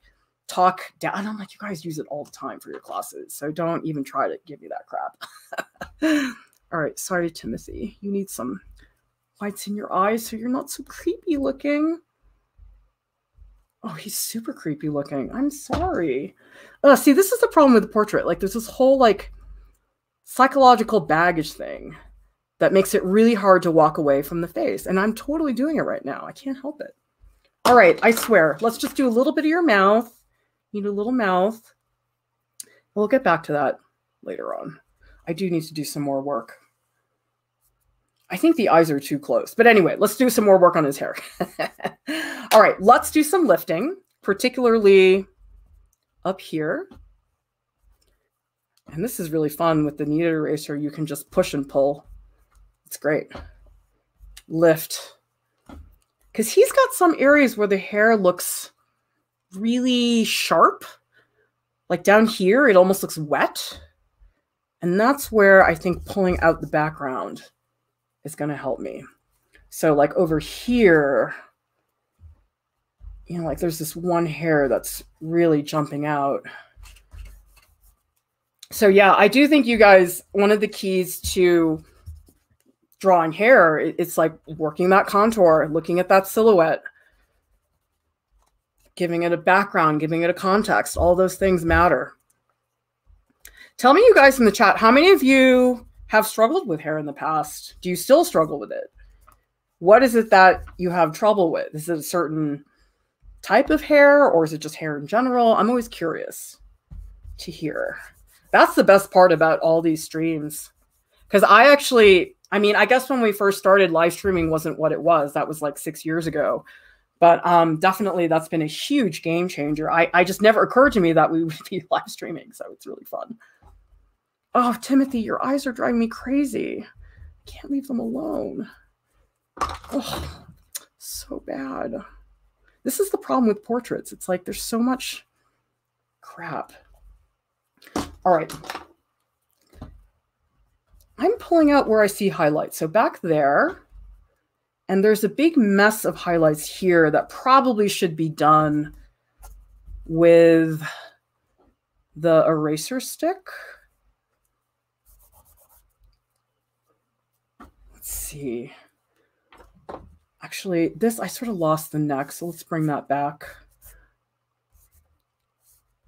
talk down. I'm like, you guys use it all the time for your classes. So don't even try to give you that crap. [LAUGHS] all right. Sorry, Timothée. You need some whites in your eyes so you're not so creepy looking. Oh, he's super creepy looking. I'm sorry. Uh, see, this is the problem with the portrait. Like, there's this whole like psychological baggage thing that makes it really hard to walk away from the face. And I'm totally doing it right now. I can't help it. All right, I swear. Let's just do a little bit of your mouth. Need a little mouth. We'll get back to that later on. I do need to do some more work. I think the eyes are too close. But anyway, let's do some more work on his hair. [LAUGHS] All right, let's do some lifting, particularly up here. And this is really fun with the kneaded eraser. You can just push and pull. It's great. Lift. Because he's got some areas where the hair looks really sharp. Like down here, it almost looks wet. And that's where I think pulling out the background is going to help me. So like over here, you know, like there's this one hair that's really jumping out. So yeah, I do think you guys, one of the keys to drawing hair, it's like working that contour, looking at that silhouette, giving it a background, giving it a context. All those things matter. Tell me, you guys in the chat, how many of you have struggled with hair in the past? Do you still struggle with it? What is it that you have trouble with? Is it a certain type of hair or is it just hair in general? I'm always curious to hear. That's the best part about all these streams. Because I actually, I mean, I guess when we first started, live streaming wasn't what it was. That was like six years ago. But um, definitely that's been a huge game changer. I, I just never occurred to me that we [LAUGHS] would be live streaming. So it's really fun. Oh, Timothy, your eyes are driving me crazy. I Can't leave them alone. Oh, so bad. This is the problem with portraits. It's like there's so much crap. All right. I'm pulling out where I see highlights. So back there, and there's a big mess of highlights here that probably should be done with the eraser stick. Let's see. Actually, this, I sort of lost the neck, so let's bring that back.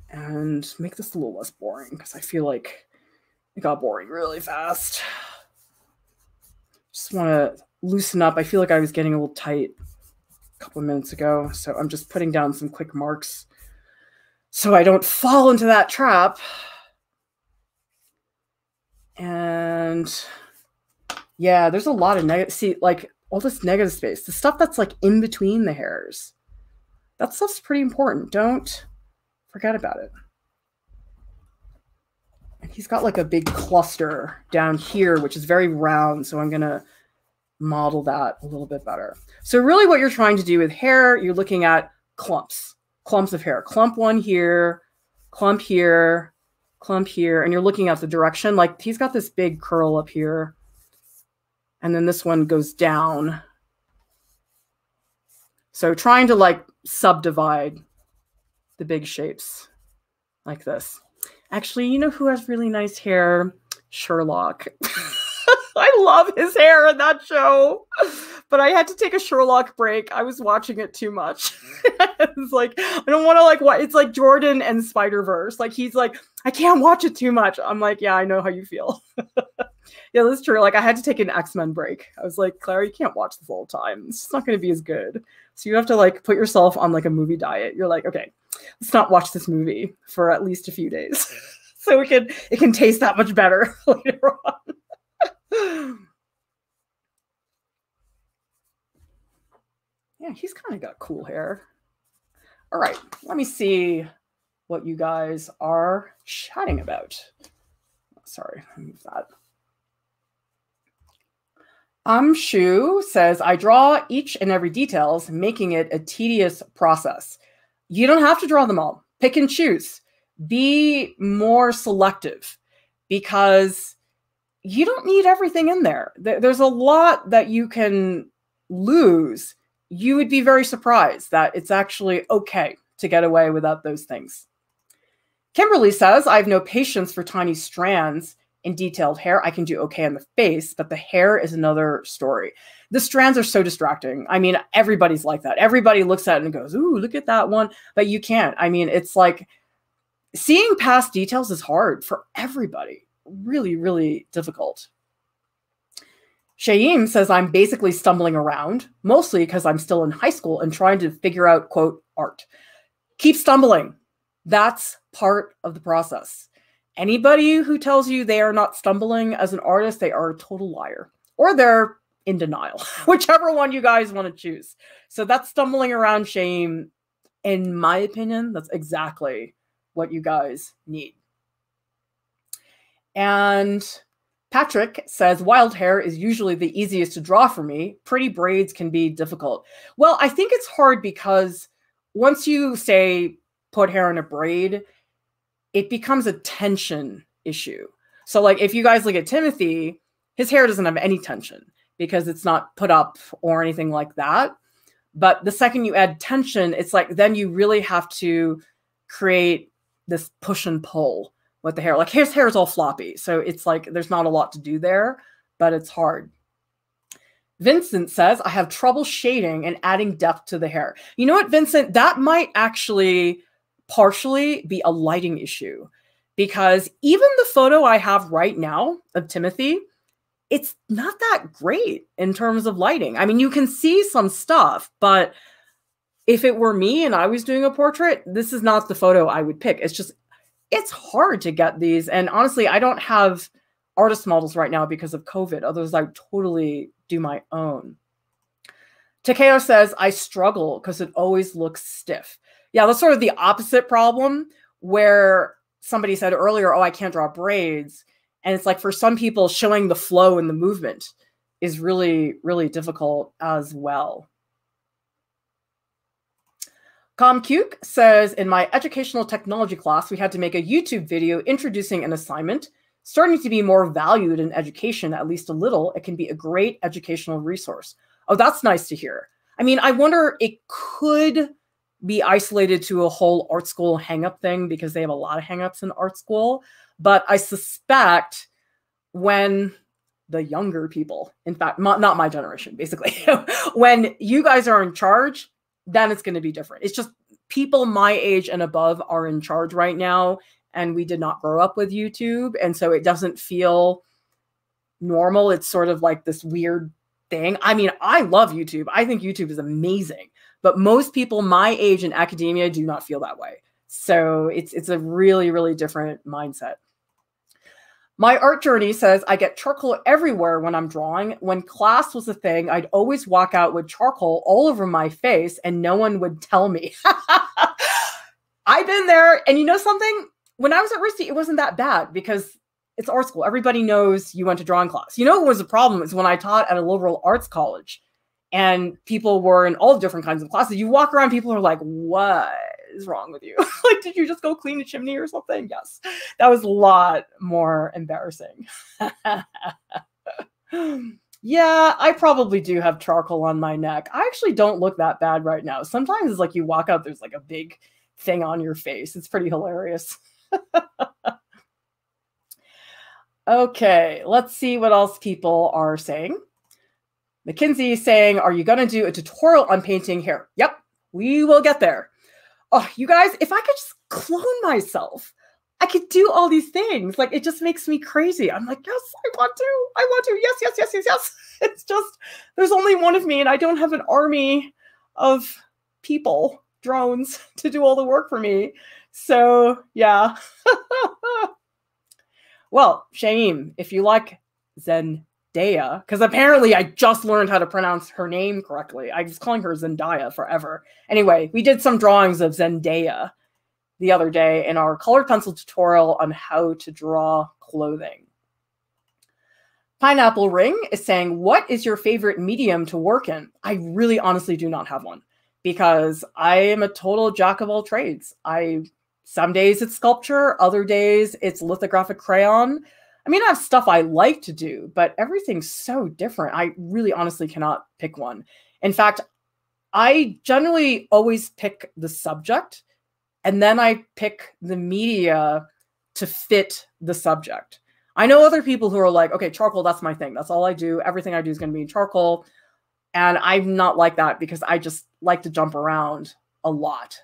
And make this a little less boring, because I feel like it got boring really fast. Just want to loosen up. I feel like I was getting a little tight a couple of minutes ago, so I'm just putting down some quick marks so I don't fall into that trap. And yeah, there's a lot of negative. See, like all this negative space, the stuff that's like in between the hairs. That stuff's pretty important. Don't forget about it. He's got like a big cluster down here, which is very round. So I'm going to model that a little bit better. So really what you're trying to do with hair, you're looking at clumps, clumps of hair. Clump one here, clump here, clump here. And you're looking at the direction. Like he's got this big curl up here and then this one goes down. So trying to like subdivide the big shapes like this. Actually, you know who has really nice hair? Sherlock. [LAUGHS] I love his hair in that show. But I had to take a Sherlock break. I was watching it too much. [LAUGHS] it's like I don't want to like what it's like Jordan and Spider Verse. Like he's like I can't watch it too much. I'm like yeah, I know how you feel. [LAUGHS] yeah, that's true. Like I had to take an X Men break. I was like Claire, you can't watch this all the time. It's not going to be as good. So you have to like put yourself on like a movie diet. You're like okay, let's not watch this movie for at least a few days, [LAUGHS] so we can it can taste that much better [LAUGHS] later on. [SIGHS] yeah, he's kind of got cool hair. All right, let me see what you guys are chatting about. Sorry, move that. Um Shu says, I draw each and every details, making it a tedious process. You don't have to draw them all. Pick and choose. Be more selective because you don't need everything in there. There's a lot that you can lose. You would be very surprised that it's actually okay to get away without those things. Kimberly says, I have no patience for tiny strands. And detailed hair, I can do okay on the face, but the hair is another story. The strands are so distracting. I mean, everybody's like that. Everybody looks at it and goes, Ooh, look at that one. But you can't. I mean, it's like seeing past details is hard for everybody. Really, really difficult. Shaim says, I'm basically stumbling around, mostly because I'm still in high school and trying to figure out, quote, art. Keep stumbling. That's part of the process. Anybody who tells you they are not stumbling as an artist, they are a total liar or they're in denial, [LAUGHS] whichever one you guys want to choose. So that's stumbling around Shaim. In my opinion, that's exactly what you guys need. And Patrick says wild hair is usually the easiest to draw for me. Pretty braids can be difficult. Well, I think it's hard because once you say put hair in a braid, it becomes a tension issue. So, like, if you guys look at Timothy, his hair doesn't have any tension because it's not put up or anything like that. But the second you add tension, it's like then you really have to create this push and pull with the hair. Like his hair is all floppy. So it's like there's not a lot to do there, but it's hard. Vincent says, I have trouble shading and adding depth to the hair. You know what, Vincent? That might actually partially be a lighting issue because even the photo I have right now of Timothy, it's not that great in terms of lighting. I mean, you can see some stuff, but if it were me and I was doing a portrait, this is not the photo I would pick. It's just, it's hard to get these. And honestly, I don't have artist models right now because of COVID. Others I totally do my own. Takeo says, I struggle because it always looks stiff. Yeah, that's sort of the opposite problem where somebody said earlier, oh, I can't draw braids. And it's like for some people, showing the flow and the movement is really, really difficult as well. ComCuke says, in my educational technology class, we had to make a YouTube video introducing an assignment. Starting to be more valued in education, at least a little, it can be a great educational resource. Oh, that's nice to hear. I mean, I wonder it could be isolated to a whole art school hangup thing because they have a lot of hangups in art school. But I suspect when the younger people, in fact, not my generation, basically, [LAUGHS] when you guys are in charge, then it's going to be different. It's just people my age and above are in charge right now. And we did not grow up with YouTube. And so it doesn't feel normal. It's sort of like this weird thing. I mean, I love YouTube. I think YouTube is amazing. But most people my age in academia do not feel that way. So it's it's a really really different mindset. My art journey says I get charcoal everywhere when I'm drawing. When class was a thing, I'd always walk out with charcoal all over my face and no one would tell me. [LAUGHS] I've been there. And you know something? When I was at RISD, it wasn't that bad because it's art school. Everybody knows you went to drawing class. You know what was a problem is when I taught at a liberal arts college and people were in all different kinds of classes. You walk around, people are like, what is wrong with you? [LAUGHS] like, did you just go clean a chimney or something? Yes. That was a lot more embarrassing. [LAUGHS] yeah, I probably do have charcoal on my neck. I actually don't look that bad right now. Sometimes it's like you walk out, there's like a big thing on your face. It's pretty hilarious. [LAUGHS] okay, let's see what else people are saying. McKinsey saying, Are you going to do a tutorial on painting here? Yep, we will get there. Oh, you guys, if I could just clone myself, I could do all these things. Like it just makes me crazy. I'm like, yes, I want to. I want to. Yes, yes, yes, yes, yes. [LAUGHS] It's just there's only one of me, and I don't have an army of people, drones, [LAUGHS] to do all the work for me. So yeah. [LAUGHS] well, Shaim, if you like Zen Zendaya, because apparently I just learned how to pronounce her name correctly. I was calling her Zendaya forever. Anyway, we did some drawings of Zendaya the other day in our colored pencil tutorial on how to draw clothing. Pineapple Ring is saying, What is your favorite medium to work in? I really honestly do not have one because I am a total jack of all trades. I some days it's sculpture, other days it's lithographic crayon. I mean, I have stuff I like to do, but everything's so different. I really honestly cannot pick one. In fact, I generally always pick the subject and then I pick the media to fit the subject. I know other people who are like, okay, charcoal, that's my thing. That's all I do. Everything I do is going to be in charcoal. And I'm not like that because I just like to jump around a lot.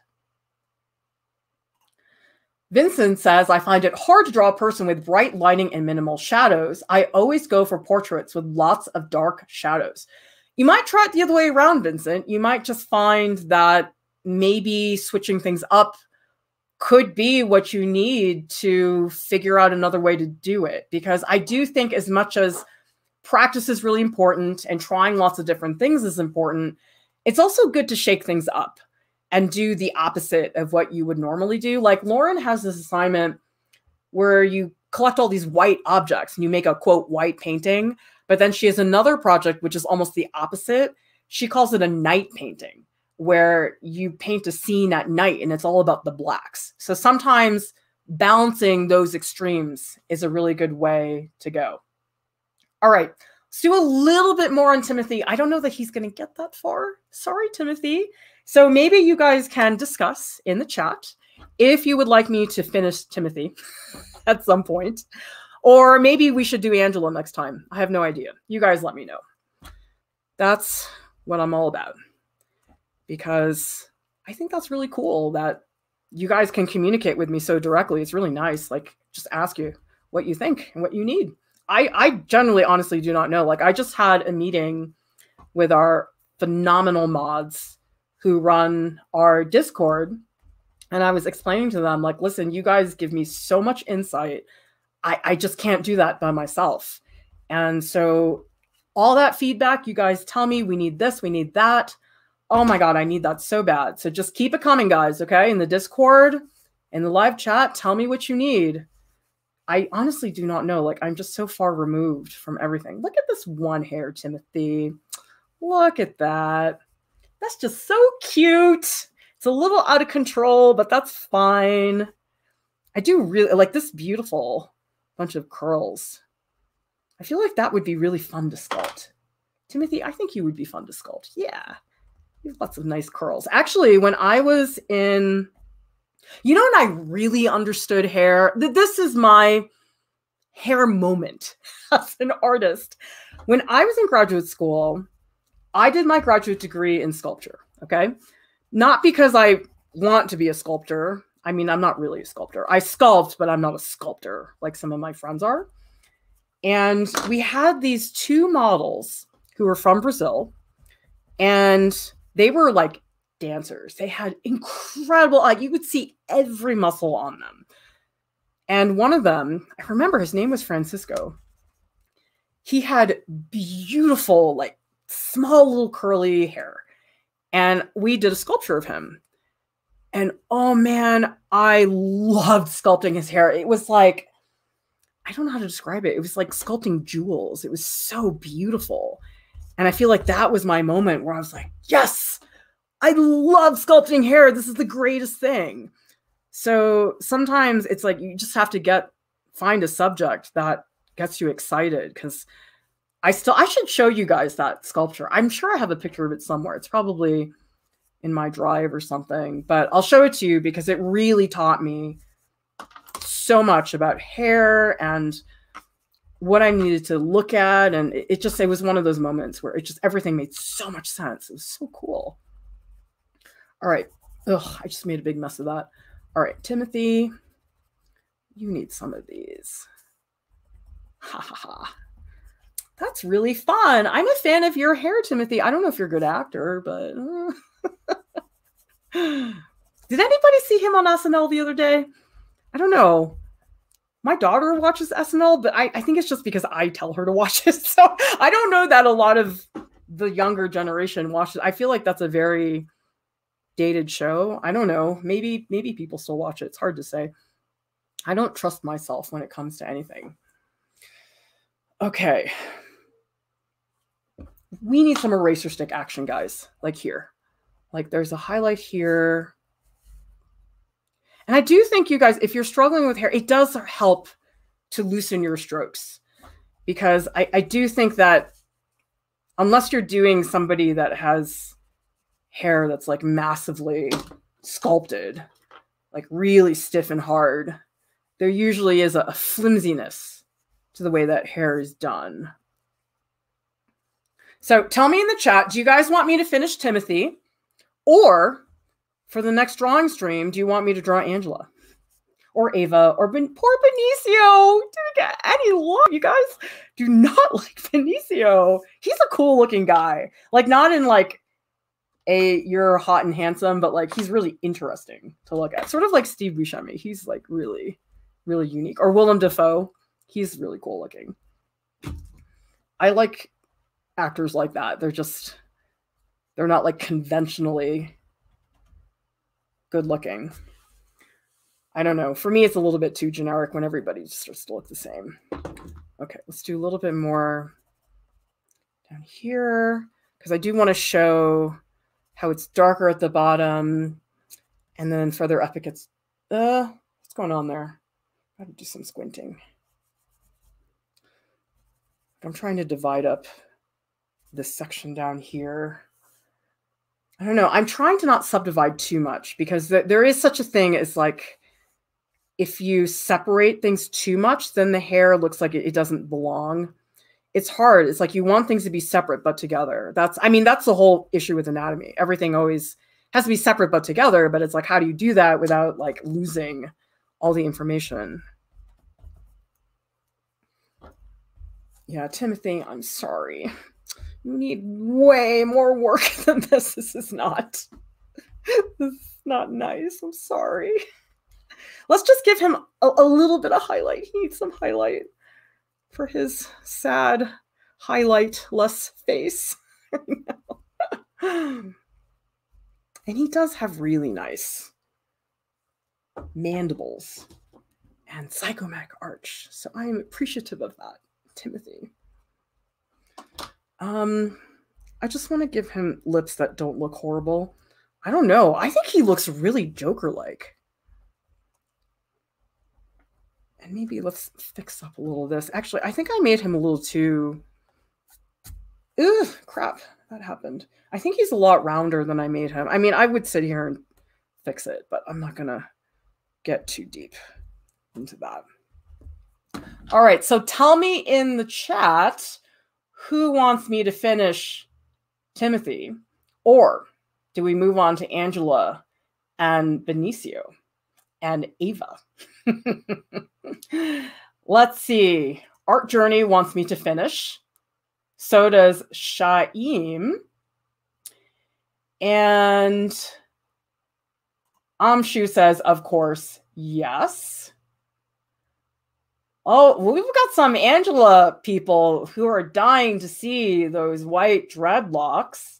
Vincent says, I find it hard to draw a person with bright lighting and minimal shadows. I always go for portraits with lots of dark shadows. You might try it the other way around, Vincent. You might just find that maybe switching things up could be what you need to figure out another way to do it. Because I do think, as much as practice is really important and trying lots of different things is important, it's also good to shake things up and do the opposite of what you would normally do. Like Lauren has this assignment where you collect all these white objects and you make a quote white painting, but then she has another project which is almost the opposite. She calls it a night painting where you paint a scene at night and it's all about the blacks. So sometimes balancing those extremes is a really good way to go. All right. Let's do a little bit more on Timothy. I don't know that he's going to get that far. Sorry, Timothy. So maybe you guys can discuss in the chat if you would like me to finish Timothy [LAUGHS] at some point. Or maybe we should do Angela next time. I have no idea. You guys let me know. That's what I'm all about. Because I think that's really cool that you guys can communicate with me so directly. It's really nice. Like, just ask you what you think and what you need. I, I generally honestly do not know. Like, I just had a meeting with our phenomenal mods who run our Discord. And I was explaining to them, like, listen, you guys give me so much insight. I, I just can't do that by myself. And so, all that feedback, you guys tell me we need this, we need that. Oh my God, I need that so bad. So, just keep it coming, guys. Okay. In the Discord, in the live chat, tell me what you need. I honestly do not know. Like, I'm just so far removed from everything. Look at this one hair, Timothy. Look at that. That's just so cute. It's a little out of control, but that's fine. I do really like this beautiful bunch of curls. I feel like that would be really fun to sculpt. Timothy, I think you would be fun to sculpt. Yeah. You have lots of nice curls. Actually, when I was in, you know, when I really understood hair, this is my hair moment [LAUGHS] as an artist. When I was in graduate school, I did my graduate degree in sculpture, okay? Not because I want to be a sculptor. I mean, I'm not really a sculptor. I sculpt, but I'm not a sculptor like some of my friends are. And we had these two models who were from Brazil, and they were like dancers. They had incredible, like you could see every muscle on them. And one of them, I remember his name was Francisco. He had beautiful, like small little curly hair. And we did a sculpture of him. And oh man, I loved sculpting his hair. It was like, I don't know how to describe it. It was like sculpting jewels. It was so beautiful. And I feel like that was my moment where I was like, yes, I love sculpting hair. This is the greatest thing. So sometimes it's like you just have to get find a subject that gets you excited because I still I should show you guys that sculpture. I'm sure I have a picture of it somewhere. It's probably in my drive or something, but I'll show it to you because it really taught me so much about hair and what I needed to look at. And it, it just, it was one of those moments where it just, everything made so much sense. It was so cool. All right. Ugh, I just made a big mess of that. All right, Timothy, you need some of these. Ha ha ha. That's really fun. I'm a fan of your hair, Timothy. I don't know if you're a good actor, but [LAUGHS] did anybody see him on SNL the other day? I don't know. My daughter watches SNL, but I, I think it's just because I tell her to watch it. [LAUGHS] So I don't know that a lot of the younger generation watches. I feel like that's a very dated show. I don't know. Maybe maybe people still watch it. It's hard to say. I don't trust myself when it comes to anything. Okay we need some eraser stick action, guys, like here. Like there's a highlight here. And I do think you guys, if you're struggling with hair, it does help to loosen your strokes because I, I do think that unless you're doing somebody that has hair that's like massively sculpted, like really stiff and hard, there usually is a, a flimsiness to the way that hair is done. So tell me in the chat, do you guys want me to finish Timothy? Or for the next drawing stream, do you want me to draw Angela? Or Ava or ben- poor Benicio. Didn't get any love. You guys do not [LAUGHS] like Benicio. He's a cool looking guy. Like not in like a you're hot and handsome, but like he's really interesting to look at. Sort of like Steve Buscemi. He's like really, really unique. Or Willem Dafoe. He's really cool looking. I like actors like that. They're just they're not like conventionally good looking. I don't know. For me, it's a little bit too generic when everybody just starts to look the same. Okay, let's do a little bit more down here because I do want to show how it's darker at the bottom and then further up it gets, uh, what's going on there? I Got to do some squinting. I'm trying to divide up this section down here. I don't know. I'm trying to not subdivide too much because th there is such a thing as like if you separate things too much, then the hair looks like it, it doesn't belong. It's hard. It's like you want things to be separate but together. That's I mean that's the whole issue with anatomy. Everything always has to be separate but together, but it's like how do you do that without like losing all the information? Yeah, Timothy, I'm sorry. Need way more work [LAUGHS] than this. This is not. This is not nice. I'm sorry. Let's just give him a, a little bit of highlight. He needs some highlight for his sad, highlight-less face. [LAUGHS] and he does have really nice mandibles and zygomatic arch. So I am appreciative of that, Timothy. Um, I just want to give him lips that don't look horrible. I don't know. I think he looks really Joker-like. And maybe let's fix up a little of this. Actually, I think I made him a little too... Ugh, crap. That happened. I think he's a lot rounder than I made him. I mean, I would sit here and fix it, but I'm not going to get too deep into that. All right, so tell me in the chat who wants me to finish Timothy? Or do we move on to Angela and Benicio and Ava? [LAUGHS] Let's see. Art Journey wants me to finish. So does Shaim. And Amshu says, of course, yes. Oh, we've got some Angela people who are dying to see those white dreadlocks.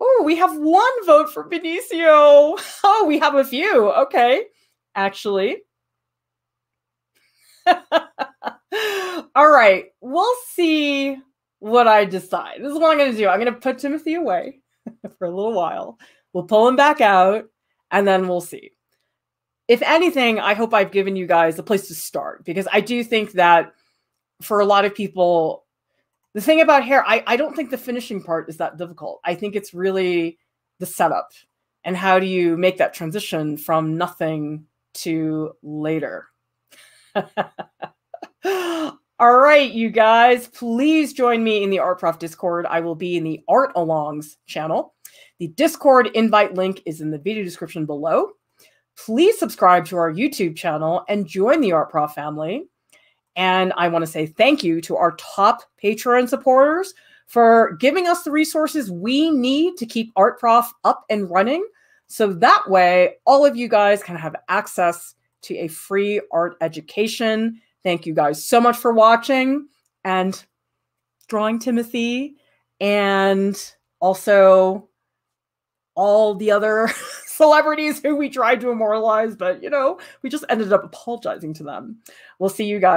Oh, we have one vote for Benicio. Oh, we have a few. Okay, actually. [LAUGHS] All right, we'll see what I decide. This is what I'm going to do. I'm going to put Timothy away [LAUGHS] for a little while. We'll pull him back out, and then we'll see if anything, I hope I've given you guys a place to start because I do think that for a lot of people, the thing about hair, I, I don't think the finishing part is that difficult. I think it's really the setup and how do you make that transition from nothing to later. [LAUGHS] All right, you guys, please join me in the Art Prof Discord. I will be in the Art Alongs channel. The Discord invite link is in the video description below please subscribe to our YouTube channel and join the Art Prof family. And I want to say thank you to our top Patreon supporters for giving us the resources we need to keep Art Prof up and running. So that way, all of you guys can have access to a free art education. Thank you guys so much for watching and drawing Timothy and also all the other [LAUGHS] celebrities who we tried to immortalize, but you know, we just ended up apologizing to them. We'll see you guys.